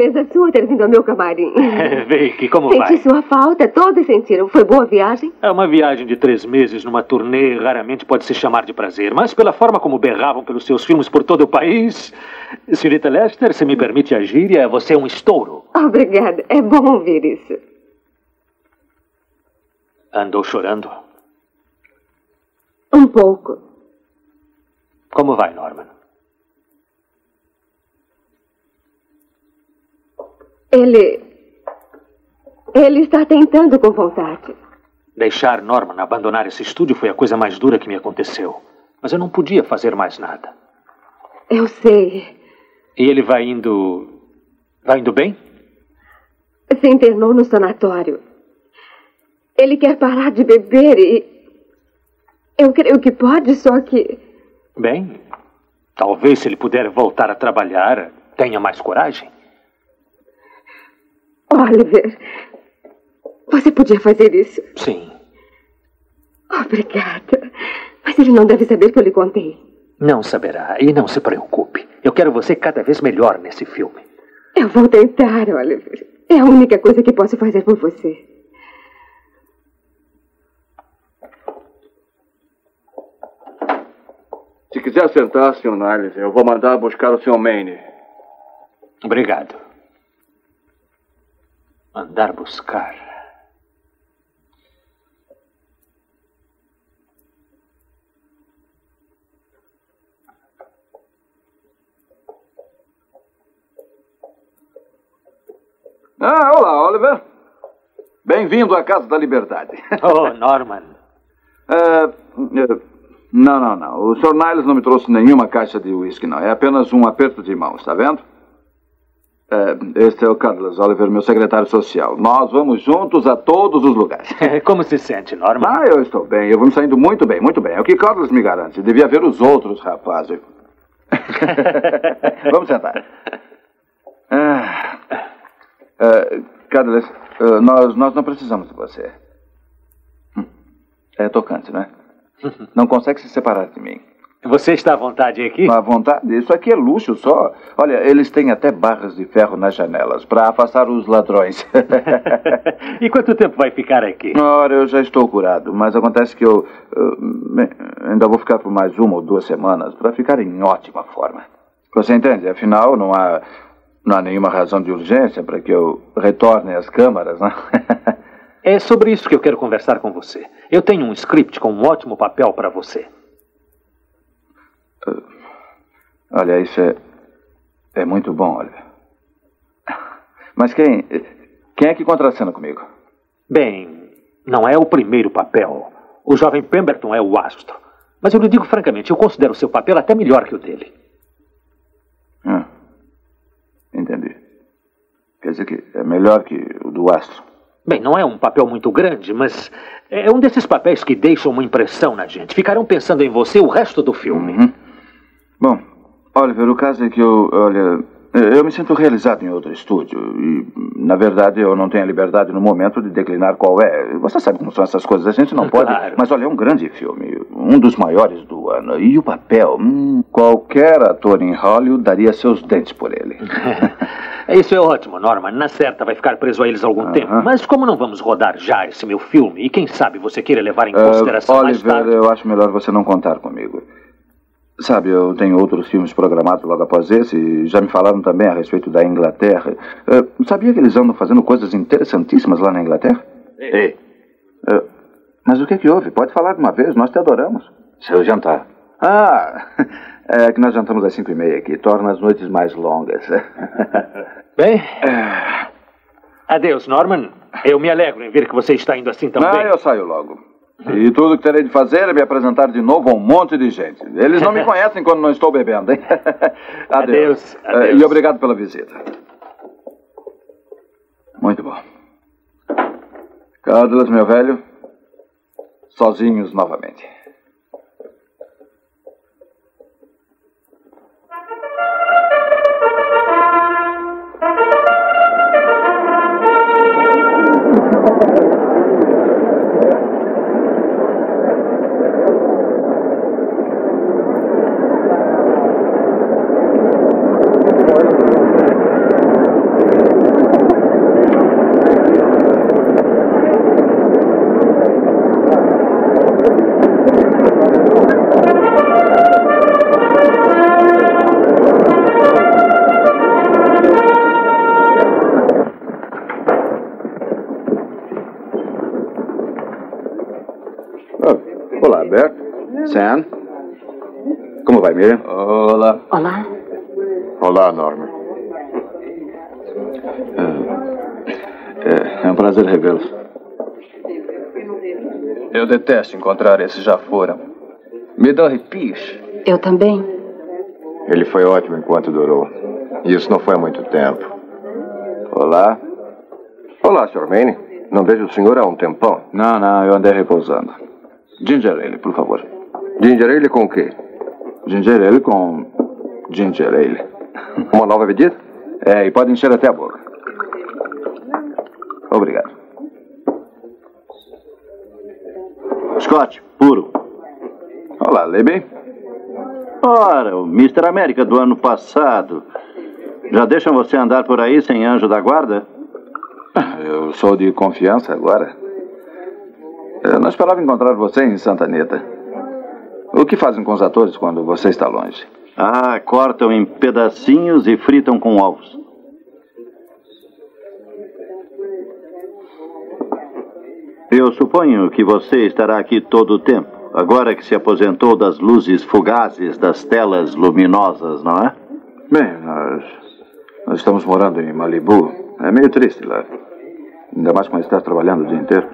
gentileza sua ter vindo ao meu camarim. Vicky, como Senti vai? sua falta, todos sentiram. Foi boa viagem? É uma viagem de três meses numa turnê raramente pode se chamar de prazer, mas pela forma como berravam pelos seus filmes por todo o país. Senhorita Lester, se me permite a gíria, você é um estouro. Obrigada. É bom ouvir isso. Andou chorando. Um pouco. Como vai, Norman? Ele. Ele está tentando com vontade. Deixar Norman abandonar esse estúdio foi a coisa mais dura que me aconteceu. Mas eu não podia fazer mais nada. Eu sei. E ele vai indo. Vai indo bem? Se internou no sanatório. Ele quer parar de beber e. Eu creio que pode, só que. Bem, talvez se ele puder voltar a trabalhar, tenha mais coragem. Oliver. Você podia fazer isso? Sim. Obrigada. Mas ele não deve saber que eu lhe contei. Não saberá. E não se preocupe. Eu quero você cada vez melhor nesse filme. Eu vou tentar, Oliver. É a única coisa que posso fazer por você. Se quiser sentar, Sr. Niles, eu vou mandar buscar o Sr. Maine. Obrigado. Mandar buscar. Ah, olá, Oliver. Bem-vindo à Casa da Liberdade. Oh, Norman. É, é, não, não, não. O Sr. Niles não me trouxe nenhuma caixa de uísque, não. É apenas um aperto de mão, está vendo? É, este é o Carlos Oliver, meu secretário social. Nós vamos juntos a todos os lugares. Como se sente, Norman? Ah, eu estou bem. Eu vou me saindo muito bem, muito bem. É o que Carlos me garante. Devia ver os outros rapazes. vamos sentar. Ah, ah, Carlos, ah, nós, nós não precisamos de você. Hum, É tocante, não é? Não consegue se separar de mim. Você está à vontade aqui? À vontade? Isso aqui é luxo só. Olha, eles têm até barras de ferro nas janelas para afastar os ladrões. e quanto tempo vai ficar aqui? Ora, eu já estou curado, mas acontece que eu, eu ainda vou ficar por mais uma ou duas semanas para ficar em ótima forma. Você entende? Afinal, não há, não há nenhuma razão de urgência para que eu retorne às câmaras, né? é sobre isso que eu quero conversar com você. Eu tenho um script com um ótimo papel para você. Olha, isso é. É muito bom, olha. Mas quem. Quem é que contracena comigo? Bem, não é o primeiro papel. O jovem Pemberton é o astro. Mas eu lhe digo francamente, eu considero o seu papel até melhor que o dele. Ah, entendi. Quer dizer que é melhor que o do astro. Bem, não é um papel muito grande, mas é um desses papéis que deixam uma impressão na gente. Ficarão pensando em você o resto do filme. Uhum. Bom, Oliver, o caso é que eu, olha, eu me sinto realizado em outro estúdio e, na verdade, eu não tenho a liberdade no momento de declinar qual é. Você sabe como são essas coisas, a gente não pode. Claro. Mas olha, é um grande filme, um dos maiores do ano. E o papel, hum, qualquer ator em Hollywood daria seus dentes por ele. Isso é ótimo, Norman. Na certa vai ficar preso a eles algum tempo. Mas como não vamos rodar já esse meu filme, e quem sabe você queira levar em Ah, consideração mais Oliver, tarde. eu acho melhor você não contar comigo. Sabe, eu tenho outros filmes programados logo após esse, e já me falaram também a respeito da Inglaterra. Ah, sabia que eles andam fazendo coisas interessantíssimas lá na Inglaterra? Ei. Ah, mas o que é que houve? Pode falar de uma vez, nós te adoramos. Seu jantar. Ah, é que nós jantamos às cinco e meia aqui, torna as noites mais longas. Bem. Adeus, Norman. Eu me alegro em ver que você está indo assim tão ah, eu saio logo. E tudo que terei de fazer é me apresentar de novo a um monte de gente. Eles não me conhecem quando não estou bebendo, hein? Adeus. Adeus, adeus. Eh, E obrigado pela visita. Muito bom. Carlos, meu velho, sozinhos novamente. Miriam? Olá. Olá. Olá, Norma. É, é um prazer revê-los. Eu detesto encontrar esses já foram. Me dá arrepios. Eu também. Ele foi ótimo enquanto durou. E isso não foi há muito tempo. Olá. Olá, Sr. Maine. Não vejo o senhor há um tempão. Não, não, eu andei repousando. Ginger ale, por favor. Ginger ale com o quê? Ginger ale com ginger ale. Uma nova medida? É, e pode encher até a boca. Obrigado. Scott, puro. Olá, Libby. Ora, o Mr. América do ano passado. Já deixam você andar por aí sem anjo da guarda? Eu sou de confiança agora. Eu não esperava encontrar você em Santa Anita. O que fazem com os atores quando você está longe? Ah, cortam em pedacinhos e fritam com ovos. Eu suponho que você estará aqui todo o tempo, agora que se aposentou das luzes fugazes das telas luminosas, não é? Bem, nós, nós estamos morando em Malibu. É meio triste lá. Ainda mais quando estás trabalhando o dia inteiro.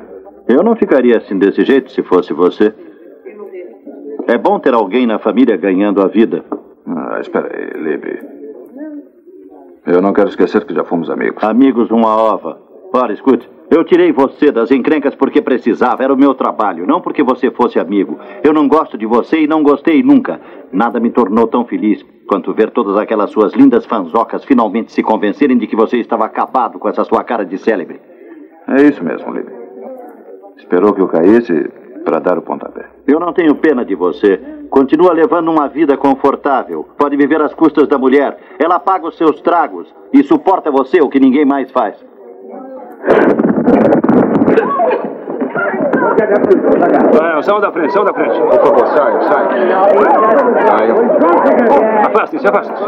Eu não ficaria assim desse jeito se fosse você. É bom ter alguém na família ganhando a vida. Ah, espera aí, Libby. Eu não quero esquecer que já fomos amigos. Amigos, uma ova. Ora, escute. Eu tirei você das encrencas porque precisava. Era o meu trabalho, não porque você fosse amigo. Eu não gosto de você e não gostei nunca. Nada me tornou tão feliz quanto ver todas aquelas suas lindas fanzocas finalmente se convencerem de que você estava acabado com essa sua cara de célebre. É isso mesmo, Libby. Esperou que eu caísse para dar o pontapé. Eu não tenho pena de você. Continua levando uma vida confortável. Pode viver às custas da mulher. Ela paga os seus tragos e suporta você o que ninguém mais faz. Vai, saiam da frente, saiam da frente. Por favor, sai, sai. Afastem-se, afastem-se.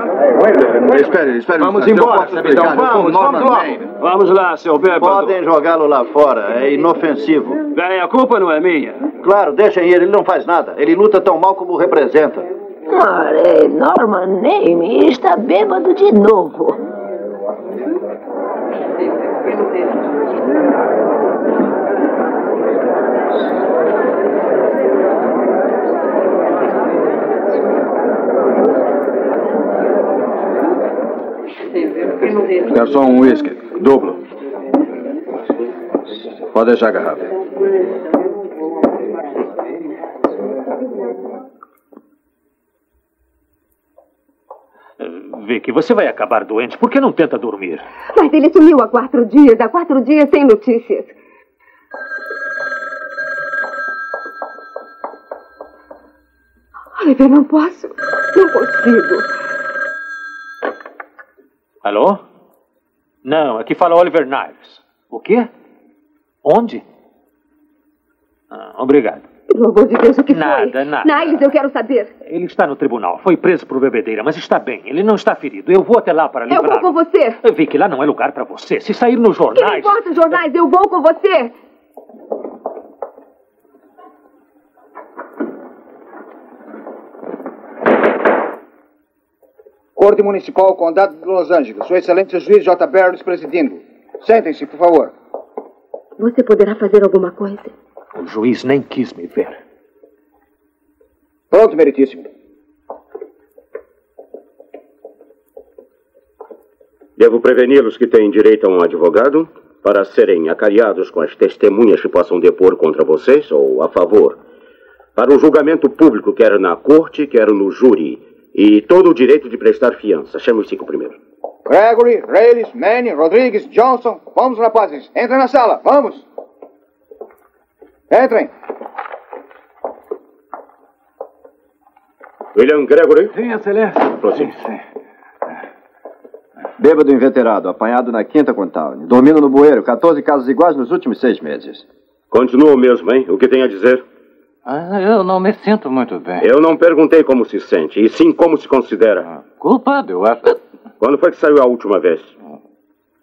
Espere, espere. Vamos embora, capitão. Vamos, vamos logo. Maine. Vamos lá, seu bêbado. Podem jogá-lo lá fora. É inofensivo. Bem, a culpa não é minha. Claro, deixem ele. Ele não faz nada. Ele luta tão mal como representa. Ora, Norman Name está bêbado de novo. Quero só um uísque. Duplo. Pode deixar a garrafa. Vicky, você vai acabar doente. Por que não tenta dormir? Mas ele sumiu há quatro dias, há quatro dias sem notícias. Oliver, não posso. Não consigo. Alô? Não, aqui fala Oliver Niles. O quê? Onde? Ah, obrigado. Pelo amor de Deus, o que Nada, foi? nada. Niles, eu quero saber. Ele está no tribunal. Foi preso por bebedeira, mas está bem. Ele não está ferido. Eu vou até lá para Eu vou livrá-lo. com você. Vicky, lá não é lugar para você. Se sair nos Que jornais... importa os jornais? Eu vou com você. Corte Municipal, Condado de Los Angeles. Sua Excelência Juiz J. Barros presidindo. Sentem-se, por favor. Você poderá fazer alguma coisa? O juiz nem quis me ver. Pronto, meritíssimo. Devo preveni-los que têm direito a um advogado para serem acariados com as testemunhas que possam depor contra vocês ou a favor. Para o julgamento público, quer na corte, quer no júri. E todo o direito de prestar fiança. Chame os cinco primeiro. Gregory, Reyes, Manny, Rodrigues, Johnson. Vamos, rapazes. Entrem na sala. Vamos. Entrem. William Gregory. Sim, excelência. Prossiga. Bêbado inveterado, apanhado na quinta Contown. Dormindo no bueiro, 14 casos iguais nos últimos seis meses. Continua o mesmo, hein? O que tem a dizer? Ah, eu não me sinto muito bem. Eu não perguntei como se sente, e sim como se considera. Culpado, eu acho. Quando foi que saiu a última vez?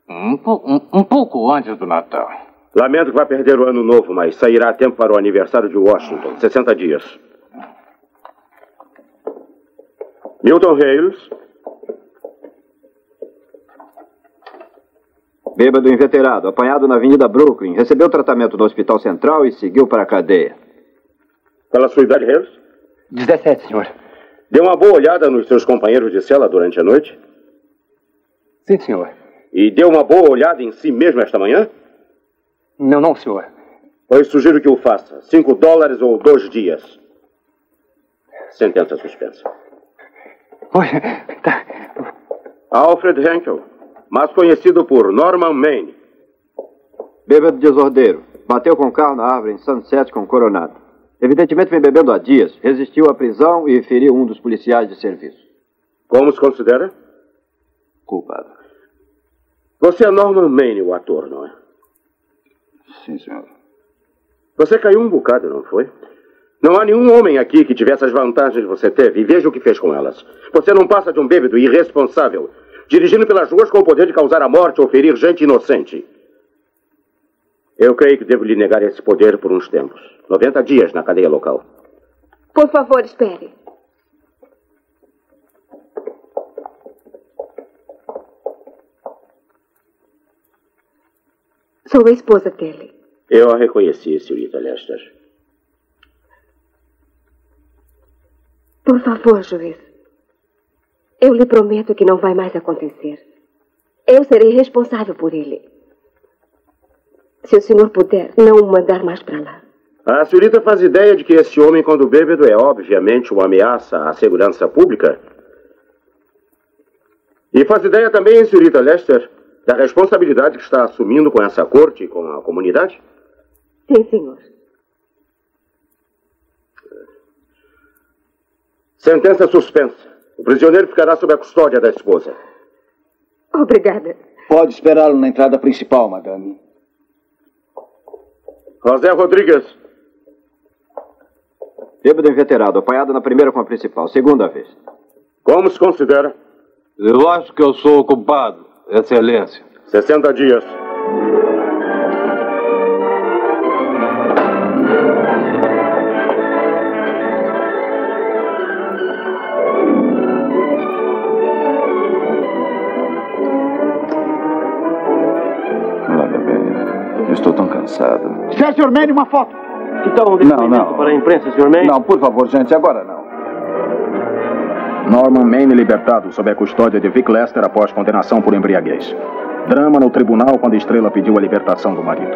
Um, um- um pouco antes do Natal. Lamento que vai perder o ano novo, mas sairá a tempo para o aniversário de Washington 60 dias. Milton Hales. Bêbado inveterado, apanhado na Avenida Brooklyn, recebeu tratamento no Hospital Central e seguiu para a cadeia. Pela sua idade, Hales? 17, senhor. Deu uma boa olhada nos seus companheiros de cela durante a noite? Sim, senhor. E deu uma boa olhada em si mesmo esta manhã? Não, não, senhor. Pois sugiro que o faça. Cinco dólares ou dois dias. Sentença suspensa. Oi, tá. Alfred Henkel, mais conhecido por Norman Maine. Bêbado desordeiro, bateu com o carro na árvore em Sunset com Coronado. Evidentemente vem bebendo há dias, resistiu à prisão e feriu um dos policiais de serviço. Como se considera? Culpado. Você é Norman Maine, o ator, não é? Sim, senhor. Você caiu um bocado, não foi? Não há nenhum homem aqui que tivesse as vantagens que você teve, e veja o que fez com elas. Você não passa de um bêbado irresponsável, dirigindo pelas ruas com o poder de causar a morte ou ferir gente inocente. Eu creio que devo lhe negar esse poder por uns tempos. 90 dias na cadeia local. Por favor, espere. Sou a esposa dele. Eu a reconheci, senhorita Lester. Por favor, juiz. Eu lhe prometo que não vai mais acontecer. Eu serei responsável por ele. Se o senhor puder, não o mandar mais para lá. A senhorita faz ideia de que esse homem, quando bêbado, é obviamente uma ameaça à segurança pública? E faz ideia também, senhorita Lester, da responsabilidade que está assumindo com essa corte e com a comunidade? Sim, senhor. Sentença suspensa. O prisioneiro ficará sob a custódia da esposa. Obrigada. Pode esperá-lo na entrada principal, madame. José Rodrigues. Bêbado inveterado, apanhado na primeira com a principal, segunda vez. Como se considera? Eu acho que eu sou o culpado, Excelência. 60 dias. Cansado. Já, Sr. Manning, uma foto. Então, um Não, não. para a imprensa, Sr. Manning? Não, por favor, gente, agora não. Norman Maine libertado sob a custódia de Vic Lester após condenação por embriaguez. Drama no tribunal quando Estrela pediu a libertação do marido.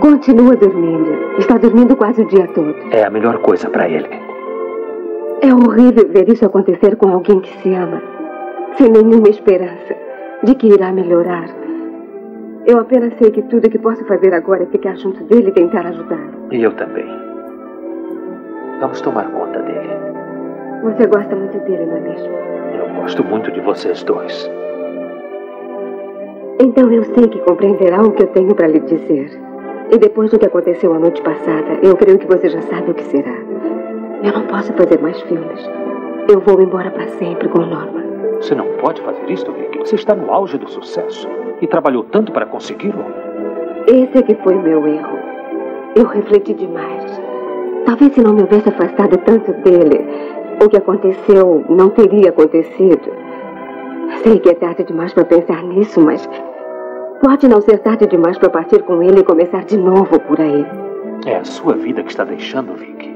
Continua dormindo. Está dormindo quase o dia todo. É a melhor coisa para ele. É horrível ver isso acontecer com alguém que se ama, sem nenhuma esperança de que irá melhorar. Eu apenas sei que tudo que posso fazer agora é ficar junto dele e tentar ajudá-lo. E eu também. Vamos tomar conta dele. Você gosta muito dele, não é mesmo? Eu gosto muito de vocês dois. Então eu sei que compreenderá o que eu tenho para lhe dizer. E depois do que aconteceu a noite passada, eu creio que você já sabe o que será. Eu não posso fazer mais filmes. Eu vou embora para sempre com Norma. Você não pode fazer isto, Vicky. Você está no auge do sucesso. E trabalhou tanto para consegui-lo. Esse é que foi meu erro. Eu refleti demais. Talvez se não me houvesse afastado tanto dele, o que aconteceu não teria acontecido. Sei que é tarde demais para pensar nisso, mas pode não ser tarde demais para partir com ele e começar de novo por aí. É a sua vida que está deixando, Vicky.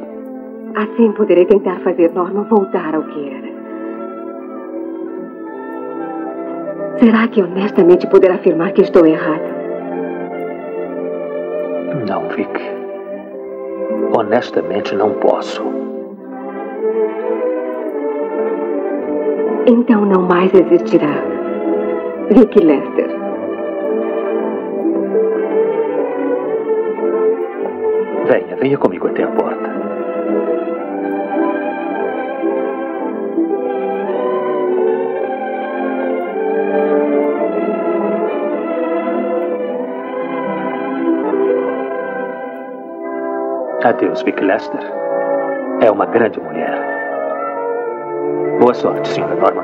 Assim poderei tentar fazer Norma voltar ao que era. Será que honestamente poderá afirmar que estou errada? Não, Vicky. Honestamente, não posso. Então não mais existirá. Vicky Lester. Venha, venha comigo até a porta. Adeus, Vic Lester. É uma grande mulher. Boa sorte, Sra. Norman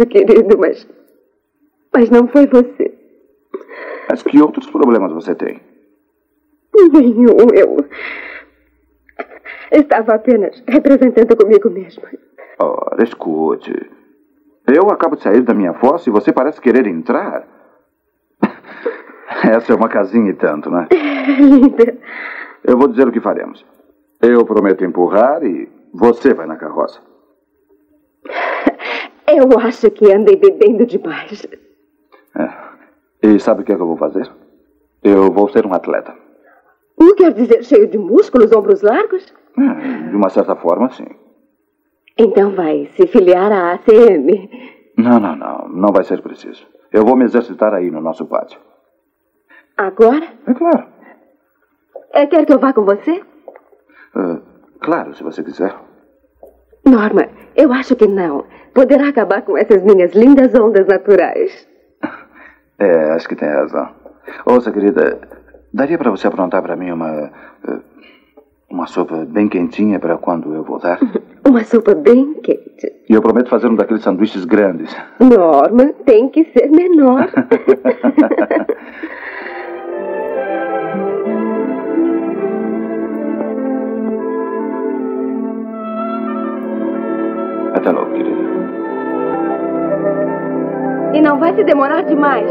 lamento, querido, mas. Mas não foi você. Mas que outros problemas você tem? Nenhum. Eu. Estava apenas representando comigo mesma. Ora, escute. Eu acabo de sair da minha fossa e você parece querer entrar. Essa é uma casinha e tanto, né? Linda. Eu vou dizer o que faremos. Eu prometo empurrar e você vai na carroça. Eu acho que andei bebendo demais. E sabe o que é que eu vou fazer? Eu vou ser um atleta. Um quer dizer cheio de músculos, ombros largos? De uma certa forma, sim. Então vai se filiar à ACM. Não, não, não. Não vai ser preciso. Eu vou me exercitar aí no nosso pátio. Agora? É claro. É, quer que eu vá com você? Uh, claro, se você quiser. Norma, eu acho que não. Poderá acabar com essas minhas lindas ondas naturais. É, acho que tem razão. Ouça, querida, daria para você aprontar para mim uma. Uh, uma sopa bem quentinha para quando eu voltar? Uma sopa bem quente. E eu prometo fazer um daqueles sanduíches grandes. Norma, tem que ser menor. Até logo, querida. E não vai se demorar demais.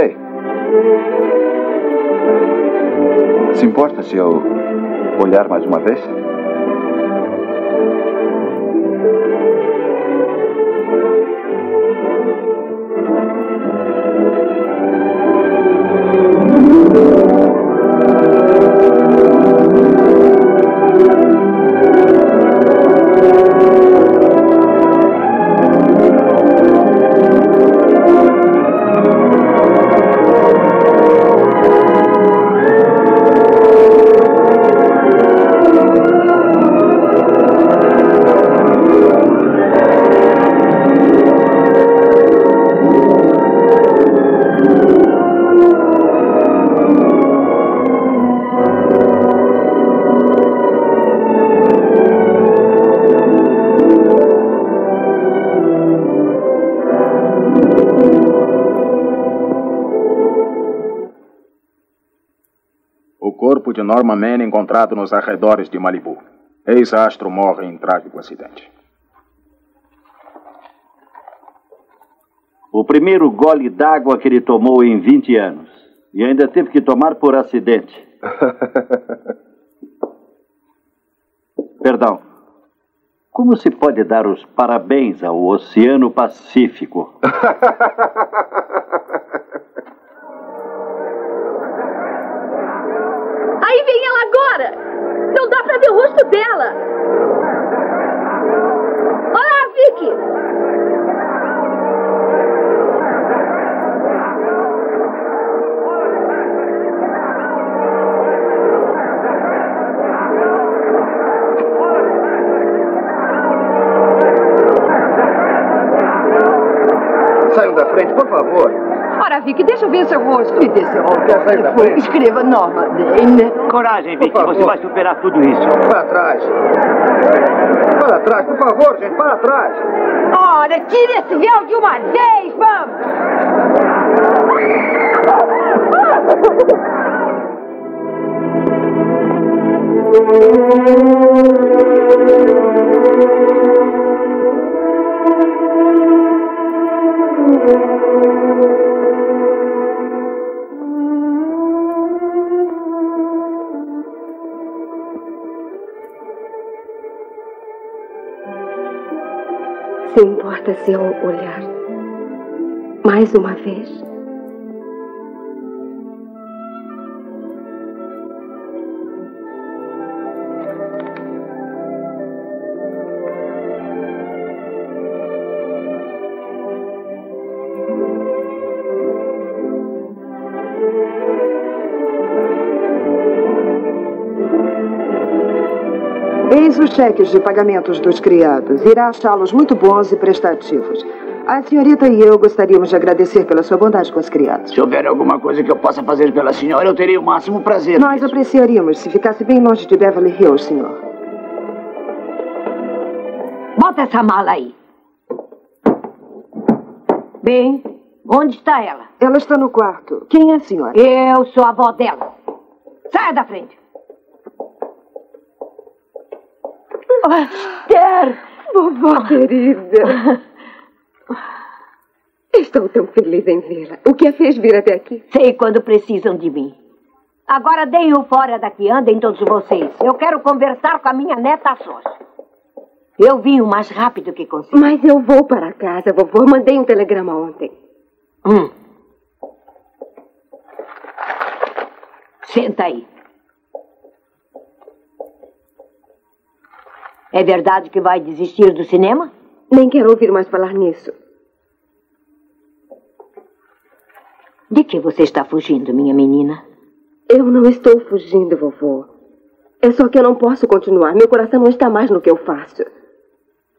Ei! Se importa se eu olhar mais uma vez? Corpo de Norma Mann encontrado nos arredores de Malibu. Ex-astro morre em trágico acidente. O primeiro gole d'água que ele tomou em 20 anos. E ainda teve que tomar por acidente. Perdão. Como se pode dar os parabéns ao Oceano Pacífico? Aí vem ela agora! Não dá pra ver o rosto dela! Olá, Vicky! Saiam da frente, por favor. Ora, Vicky, deixa eu ver seu rosto. Me dê seu autógrafo. Escreva Norma Dane. Coragem, Vicky, você vai superar tudo isso. Para trás. Para trás, por favor, gente, para trás. Ora, tire esse véu de uma vez, vamos! Se importa se eu olhar mais uma vez? Cheques de pagamentos dos criados. Irá achá-los muito bons e prestativos. A senhorita e eu gostaríamos de agradecer pela sua bondade com os criados. Se houver alguma coisa que eu possa fazer pela senhora, eu teria o máximo prazer. Nós apreciaríamos se ficasse bem longe de Beverly Hills, senhor. Bota essa mala aí. Bem, onde está ela? Ela está no quarto. Quem é a senhora? Eu sou a avó dela. Saia da frente. Esther! Vovó querida. Estou tão feliz em vê-la. O que a fez vir até aqui? Sei quando precisam de mim. Agora deem-o fora daqui, andem todos vocês. Eu quero conversar com a minha neta a sós. Eu vim o mais rápido que consigo. Mas eu vou para casa, vovô. Mandei um telegrama ontem. Hum. Senta aí. É verdade que vai desistir do cinema? Nem quero ouvir mais falar nisso. De que você está fugindo, minha menina? Eu não estou fugindo, vovô. É só que eu não posso continuar. Meu coração não está mais no que eu faço.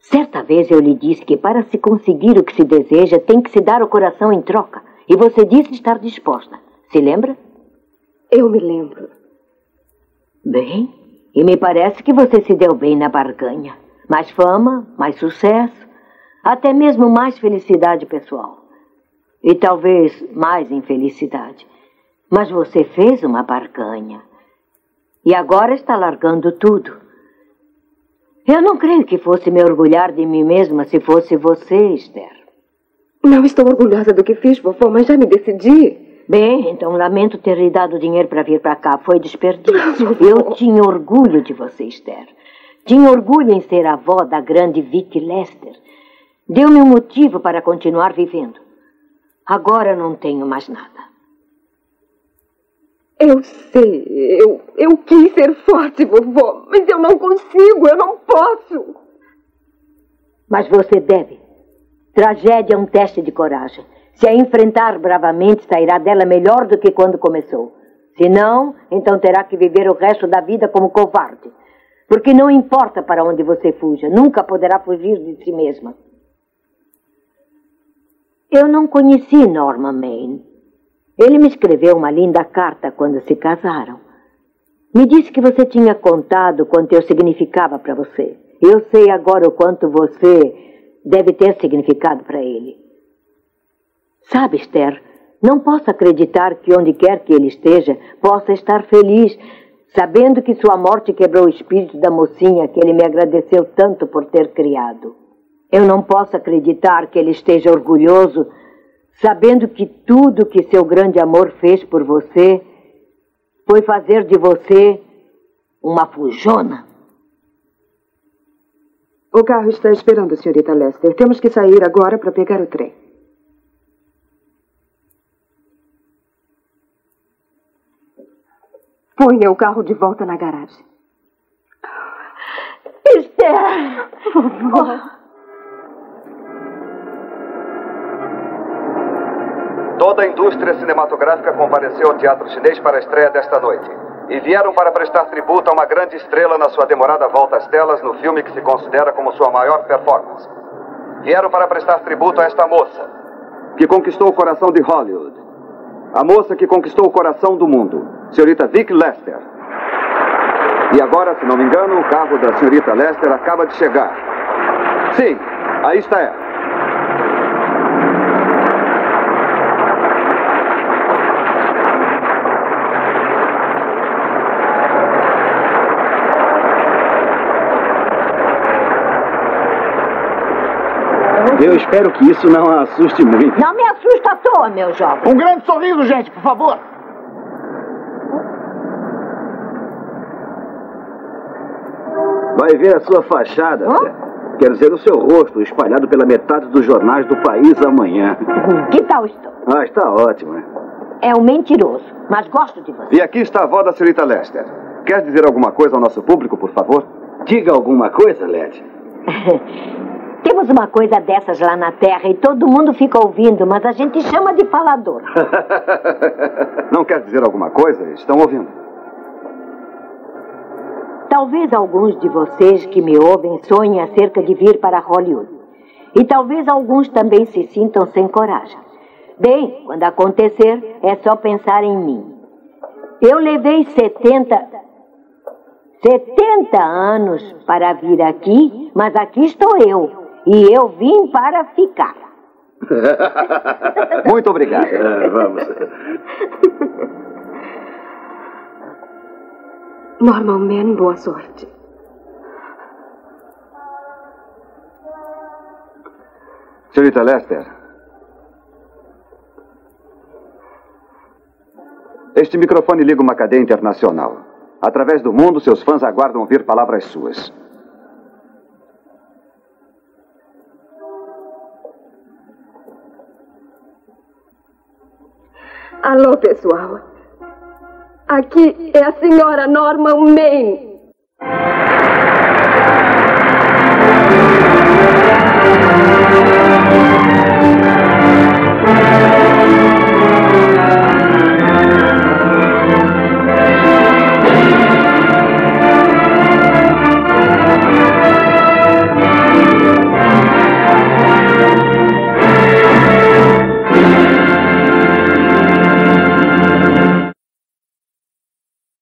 Certa vez eu lhe disse que para se conseguir o que se deseja, tem que se dar o coração em troca. E você disse estar disposta. Se lembra? Eu me lembro. Bem, e me parece que você se deu bem na barganha. Mais fama, mais sucesso, até mesmo mais felicidade pessoal. E talvez mais infelicidade. Mas você fez uma barganha. E agora está largando tudo. Eu não creio que fosse me orgulhar de mim mesma se fosse você, Esther. Não estou orgulhosa do que fiz, vovó, mas já me decidi. Bem, então lamento ter lhe dado dinheiro para vir para cá. Foi desperdício. Eu tinha orgulho de você, Esther. Tinha orgulho em ser avó da grande Vicky Lester. Deu-me um motivo para continuar vivendo. Agora não tenho mais nada. Eu sei, eu, eu quis ser forte, vovó, mas eu não consigo, eu não posso. Mas você deve. Tragédia é um teste de coragem. Se a enfrentar bravamente, sairá dela melhor do que quando começou. Se não, então terá que viver o resto da vida como covarde. Porque não importa para onde você fuja, nunca poderá fugir de si mesma. Eu não conheci Norman Maine. Ele me escreveu uma linda carta quando se casaram. Me disse que você tinha contado quanto eu significava para você. Eu sei agora o quanto você deve ter significado para ele. Sabe, Esther, não posso acreditar que onde quer que ele esteja, possa estar feliz, sabendo que sua morte quebrou o espírito da mocinha que ele me agradeceu tanto por ter criado. Eu não posso acreditar que ele esteja orgulhoso, sabendo que tudo que seu grande amor fez por você foi fazer de você uma fujona. O carro está esperando, senhorita Lester. Temos que sair agora para pegar o trem. Ponha o carro de volta na garagem. Esther! Vovó. Toda a indústria cinematográfica compareceu ao Teatro Chinês para a estreia desta noite. E vieram para prestar tributo a uma grande estrela na sua demorada volta às telas no filme que se considera como sua maior performance. Vieram para prestar tributo a esta moça, que conquistou o coração de Hollywood. A moça que conquistou o coração do mundo, senhorita Vic Lester. E agora, se não me engano, o carro da senhorita Lester acaba de chegar. Sim, aí está ela. Eu espero que isso não a assuste muito. Não me assusta à toa, meu jovem. Um grande sorriso, gente, por favor. Vai ver a sua fachada. Quer dizer, o seu rosto espalhado pela metade dos jornais do país amanhã. Que tal estou? Ah, está ótimo. né? É um mentiroso, mas gosto de você. E aqui está a avó da senhorita Lester. Quer dizer alguma coisa ao nosso público, por favor? Diga alguma coisa, Led. Temos uma coisa dessas lá na Terra e todo mundo fica ouvindo, mas a gente chama de falador. Não quer dizer alguma coisa? Estão ouvindo. Talvez alguns de vocês que me ouvem sonhem acerca de vir para Hollywood. E talvez alguns também se sintam sem coragem. Bem, quando acontecer, é só pensar em mim. Eu levei 70. 70 anos para vir aqui, mas aqui estou eu. E eu vim para ficar. Muito obrigado. É, vamos. Norman Man, boa sorte. Senhorita Lester. Este microfone liga uma cadeia internacional. Através do mundo, seus fãs aguardam ouvir palavras suas. Alô, pessoal. Aqui é a senhora Norman Maine.